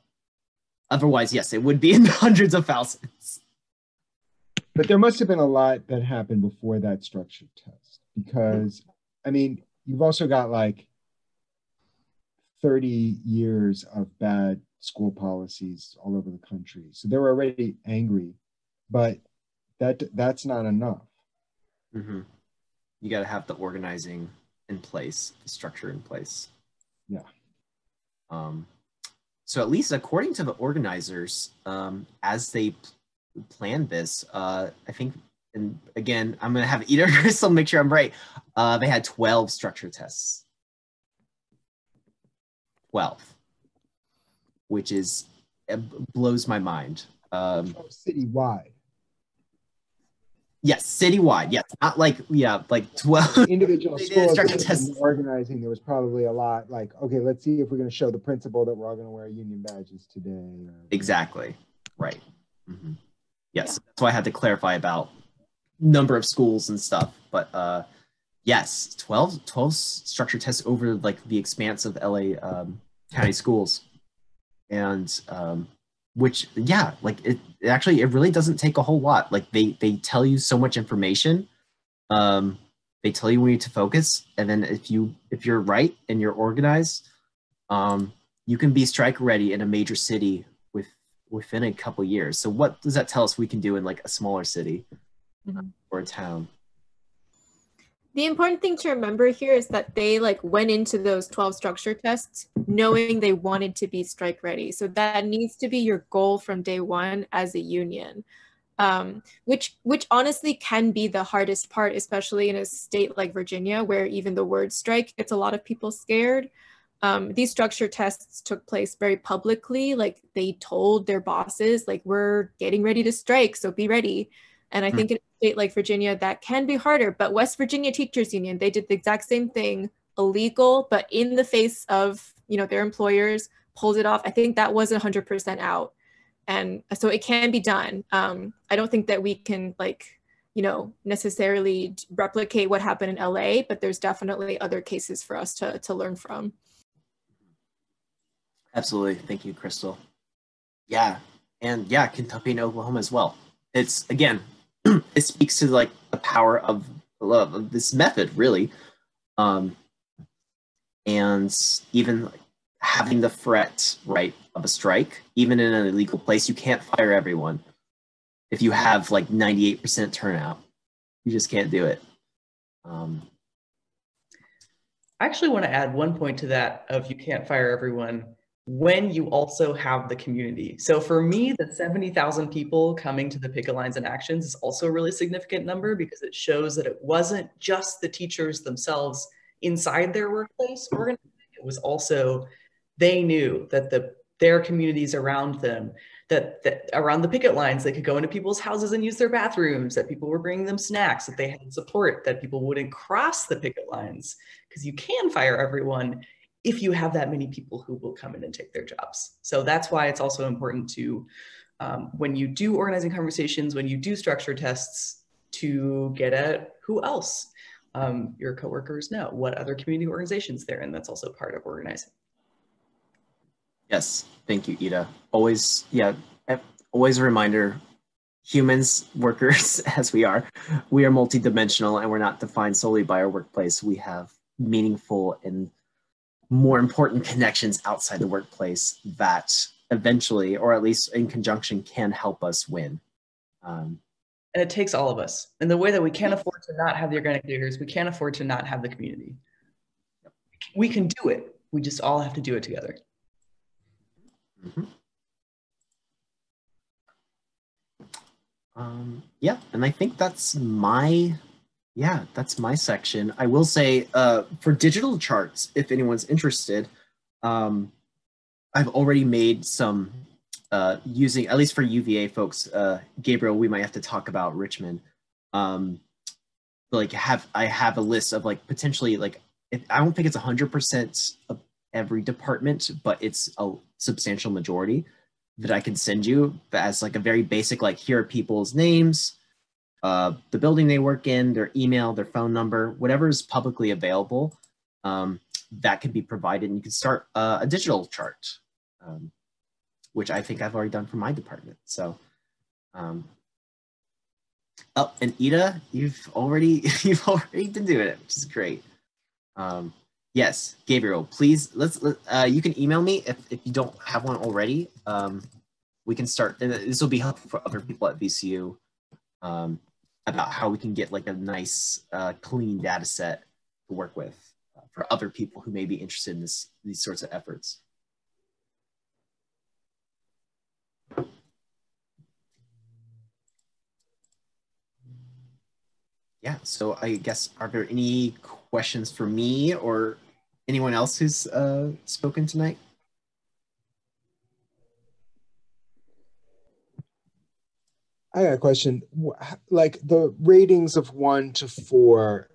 Speaker 7: otherwise, yes, it would be in the hundreds of thousands.
Speaker 3: But there must have been a lot that happened before that structure test because, I mean, you've also got like 30 years of bad school policies all over the country. So they were already angry, but that that's not enough.
Speaker 7: Mm-hmm. You got to have the organizing in place, the structure in place.
Speaker 3: Yeah.
Speaker 7: Um, so at least according to the organizers, um, as they p- planned this, uh, I think, and again, I'm gonna have Ida Crystal make sure I'm right. Uh, they had 12 structure tests. 12, which is it blows my mind. Um,
Speaker 3: Oh, citywide.
Speaker 7: yes, citywide. Yes, not like yeah, like 12.
Speaker 3: Individual schools
Speaker 7: structure tests.
Speaker 3: organizing, there was probably a lot like, okay, let's see if we're going to show the principal that we're all going to wear union badges today. Or,
Speaker 7: Exactly. Right. Mhm. Yes. That's why I had to clarify about number of schools and stuff. But uh, yes, 12, 12 structure tests over like the expanse of LA um, county schools. And um, which, yeah, like it, it actually, it really doesn't take a whole lot. Like they, they tell you so much information. Um, they tell you when you need to focus. And then if you, if you're right and you're organized, um, you can be strike ready in a major city with within a couple years. So what does that tell us we can do in like a smaller city
Speaker 1: Mhm.
Speaker 7: or town?
Speaker 1: The important thing to remember here is that they like went into those 12 structure tests knowing they wanted to be strike ready. So that needs to be your goal from day one as a union. Um, which which honestly can be the hardest part, especially in a state like Virginia, where even the word strike gets a lot of people scared. Um, these structure tests took place very publicly, like they told their bosses, like we're getting ready to strike, so be ready. And I
Speaker 7: Hmm.
Speaker 1: think in a state like Virginia, that can be harder. But West Virginia Teachers Union, they did the exact same thing, illegal, but in the face of you know their employers, pulled it off. I think that was 100% out, and so it can be done. Um, I don't think that we can like you know necessarily replicate what happened in LA, but there's definitely other cases for us to to learn from.
Speaker 7: Absolutely. Thank you, Crystal. Yeah. And yeah, Kentucky and Oklahoma as well. It's again, it speaks to like the power of love of this method, really. Um, and even having the threat, right, of a strike, even in an illegal place, you can't fire everyone. If you have like 98% turnout, you just can't do it. Um,
Speaker 2: I actually want to add one point to that of you can't fire everyone when you also have the community. So for me, the 70,000 people coming to the picket lines and actions is also a really significant number because it shows that it wasn't just the teachers themselves inside their workplace organizing. It was also they knew that the their communities around them that, that around the picket lines they could go into people's houses and use their bathrooms that people were bringing them snacks that they had support that people wouldn't cross the picket lines because you can fire everyone if you have that many people who will come in and take their jobs. So that's why it's also important to, um, when you do organizing conversations, when you do structure tests, to get at who else um, your coworkers know, what other community organizations they're in. That's also part of organizing.
Speaker 7: Yes, thank you, Ida. Always, yeah, eh, always a reminder humans, workers, as we are, we are multidimensional and we're not defined solely by our workplace. We have meaningful and more important connections outside the workplace that eventually, or at least in conjunction, can help us win. Um,
Speaker 2: And it takes all of us. And the way that we can't afford to not have the organic leaders, we can't afford to not have the community. We can do it. We just all have to do it together.
Speaker 7: Mhm. Um, yeah, and I think that's my, yeah, that's my section. I will say, uh, for digital charts, if anyone's interested, um, I've already made some uh, using, at least for UVA folks. Uh, Gabriel, we might have to talk about Richmond. Um, like have I have a list of like potentially like it, I don't think it's 100% of every department, but it's a substantial majority that I can send you as like a very basic, like here are people's names, uh, the building they work in, their email, their phone number, whatever is publicly available, um, that can be provided. And you can start uh, a digital chart, um, which I think I've already done for my department. So, um, oh, and Ida, you've already you've already been doing it, which is great. Um, yes, Gabriel, please let's let, uh, you can email me if, if you don't have one already. Um, we can start. This will be helpful for other people at VCU. Um, about how we can get like a nice uh, clean data set to work with uh, for other people who may be interested in this these sorts of efforts. Yeah, so I guess are there any questions for me or anyone else who's uh, spoken tonight?
Speaker 3: I got a question. Like the ratings of one to four,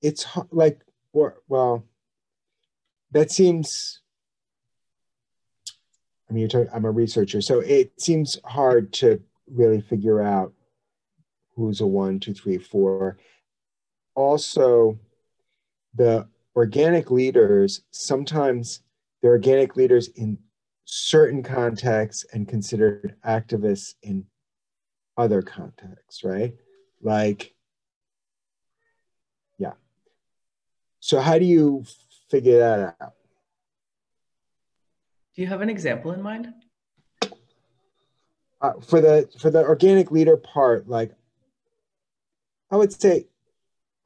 Speaker 3: it's like, well, that seems. I mean, you're talking, I'm a researcher, so it seems hard to really figure out who's a one, two, three, four. Also, the organic leaders sometimes they're organic leaders in certain contexts and considered activists in other contexts, right? Like, yeah. So how do you figure that out?
Speaker 2: Do you have an example in mind?
Speaker 3: Uh, for the for the organic leader part, like I would say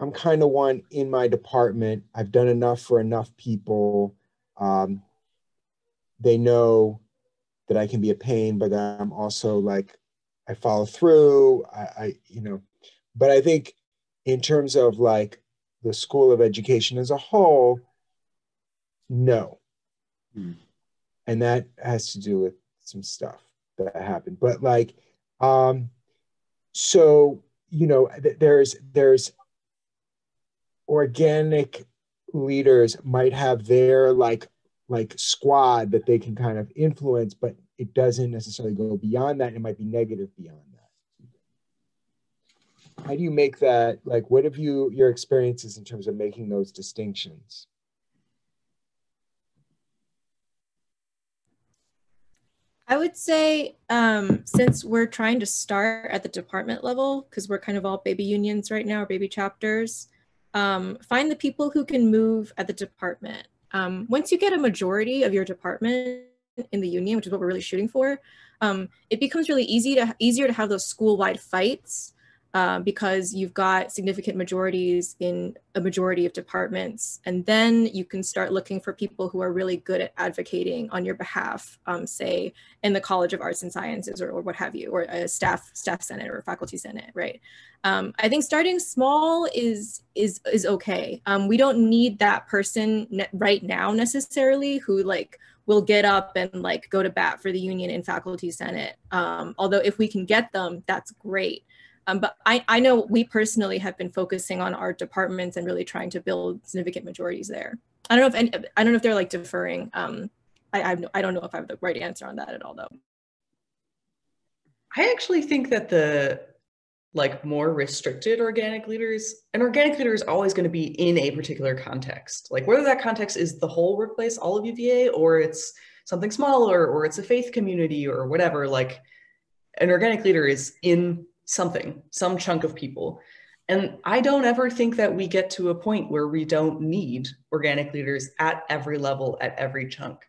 Speaker 3: I'm kind of one in my department. I've done enough for enough people. Um, they know that I can be a pain, but I'm also like I follow through. I, I you know, but I think in terms of like the school of education as a whole, no. Hmm. And that has to do with some stuff that happened. But like, um, so you know, th- there's there's organic leaders might have their like like squad that they can kind of influence, but it doesn't necessarily go beyond that. It might be negative beyond that. How do you make that like what have you your experiences in terms of making those distinctions?
Speaker 1: I would say um, since we're trying to start at the department level, because we're kind of all baby unions right now, or baby chapters, um, find the people who can move at the department um, once you get a majority of your department in the union, which is what we're really shooting for, um, it becomes really easy to easier to have those school-wide fights uh, because you've got significant majorities in a majority of departments. And then you can start looking for people who are really good at advocating on your behalf, um, say in the College of Arts and Sciences or, or, what have you, or a staff staff senate or faculty senate, right? Um, I think starting small is is is okay. Um, we don't need that person right now necessarily who like will get up and like go to bat for the union in faculty senate. Um, although if we can get them, that's great. Um, but I, I know we personally have been focusing on our departments and really trying to build significant majorities there. I don't know if any, I don't know if they're like deferring. Um, I, I, I don't know if I have the right answer on that at all though.
Speaker 2: I actually think that the like more restricted organic leaders, an organic leader is always going to be in a particular context. Like whether that context is the whole workplace, all of UVA, or it's something smaller, or it's a faith community or whatever, like an organic leader is in something, some chunk of people. And I don't ever think that we get to a point where we don't need organic leaders at every level, at every chunk.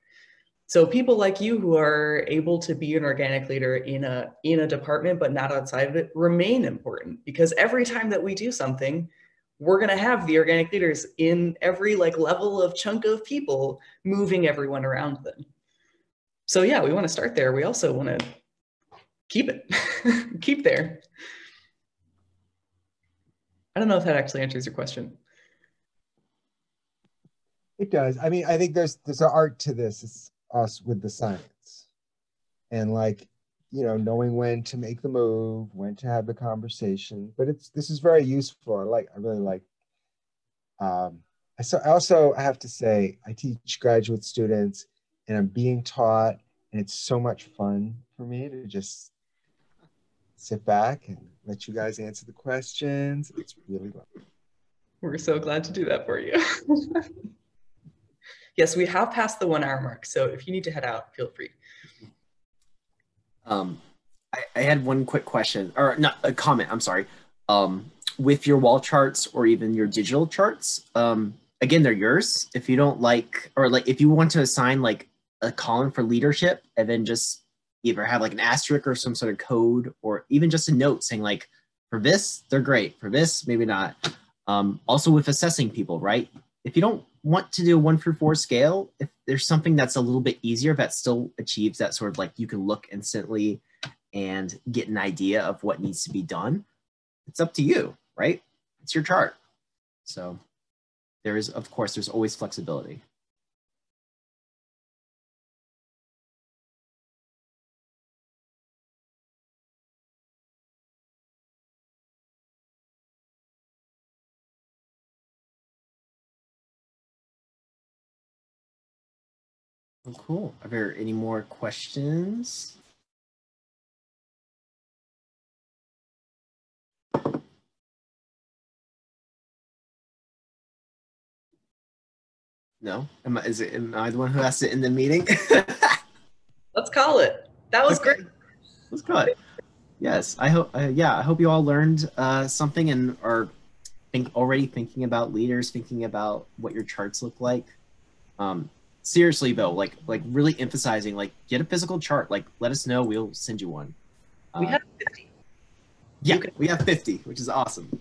Speaker 2: So people like you who are able to be an organic leader in a in a department but not outside of it remain important because every time that we do something, we're going to have the organic leaders in every like level of chunk of people moving everyone around them. So yeah, we want to start there. We also want to keep it, keep there. I don't know if that actually answers your question.
Speaker 3: It does. I mean, I think there's there's an art to this. It's us with the science, and like you know, knowing when to make the move, when to have the conversation. But it's this is very useful. I like. I really like. Um, I so I also I have to say I teach graduate students, and I'm being taught, and it's so much fun for me to just sit back and let you guys answer the questions. It's really fun.
Speaker 2: We're so glad to do that for you. yes, we have passed the one hour mark. So if you need to head out, feel free.
Speaker 7: Um, I, I had one quick question, or not a comment. I'm sorry. Um, with your wall charts or even your digital charts, um, again, they're yours. If you don't like, or like, if you want to assign like a column for leadership, and then just either have like an asterisk or some sort of code, or even just a note saying like, for this, they're great. For this, maybe not. Um, also with assessing people, right? If you don't want to do a one through four scale, if there's something that's a little bit easier that still achieves that sort of like you can look instantly and get an idea of what needs to be done, it's up to you, right? It's your chart. So there is, of course, there's always flexibility. Oh, cool. Are there any more questions? No? Am I, is it, am I the one who has to end the meeting?
Speaker 2: Let's call it. That was
Speaker 7: Okay.
Speaker 2: great.
Speaker 7: Let's go. Yes, I hope. Uh, yeah, I hope you all learned uh, something and are think already thinking about leaders, thinking about what your charts look like. Um, seriously though, like like really emphasizing, like get a physical chart. Like let us know, we'll send you one.
Speaker 2: We
Speaker 7: Uh,
Speaker 2: have 50.
Speaker 7: yeah,
Speaker 2: can-
Speaker 7: we have fifty, which is awesome.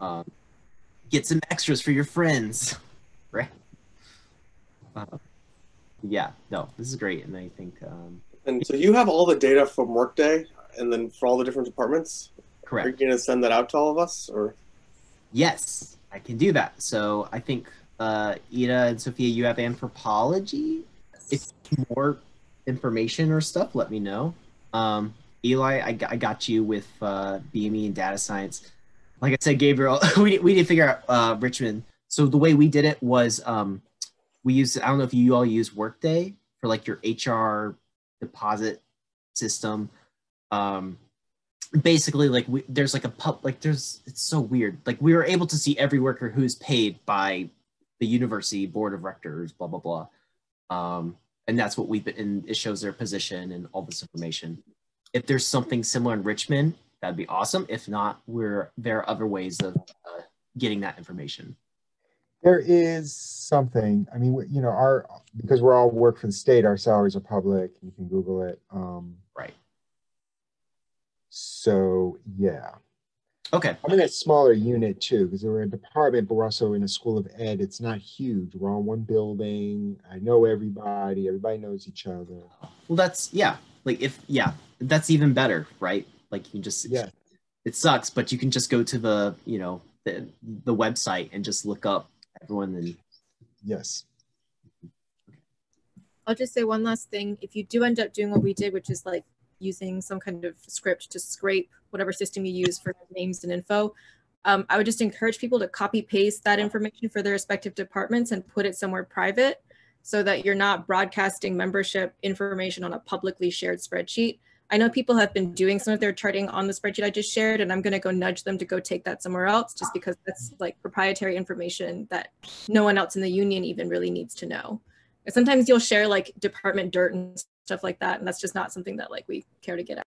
Speaker 7: Um, get some extras for your friends, right? Uh, yeah, no, this is great, and I think um,
Speaker 5: And so you have all the data from Workday, and then for all the different departments.
Speaker 7: Correct.
Speaker 5: Are you going to send that out to all of us, or
Speaker 7: Yes, I can do that. So I think uh, Ida and Sophia, you have anthropology. If more information or stuff, let me know. Um, Eli, I, got- I got you with uh, BME and data science. Like I said, Gabriel, we, we did figure out uh, Richmond. So the way we did it was um, we used, I don't know if you all use Workday for like your HR deposit system. Um, basically like we, there's like a pub like there's it's so weird like we were able to see every worker who's paid by the university board of rectors blah blah blah. Um and that's what we've been and it shows their position and all this information. If there's something similar in richmond that'd be awesome. If not we're there are other ways of uh, getting that information.
Speaker 3: There is something, I mean, you know, our, because we're all work for the state, our salaries are public, you can Google it. Um,
Speaker 7: right.
Speaker 3: so yeah,
Speaker 7: okay
Speaker 3: I'm in a smaller unit too, because we're a department, but we're also in a school of ed. It's not huge. We're on one building. I know everybody. Everybody knows each other.
Speaker 7: well that's yeah like if yeah that's even better right like you just
Speaker 3: Yeah.
Speaker 7: it sucks, but you can just go to the, you know, the the website and just look up everyone and
Speaker 3: Yes.
Speaker 1: I'll just say one last thing. If you do end up doing what we did, which is like using some kind of script to scrape whatever system you use for names and info, um, I would just encourage people to copy paste that information for their respective departments and put it somewhere private so that you're not broadcasting membership information on a publicly shared spreadsheet. I know people have been doing some of their charting on the spreadsheet I just shared, and I'm going to go nudge them to go take that somewhere else just because that's like proprietary information that no one else in the union even really needs to know. And sometimes you'll share like department dirt and stuff like that, and that's just not something that like we care to get out.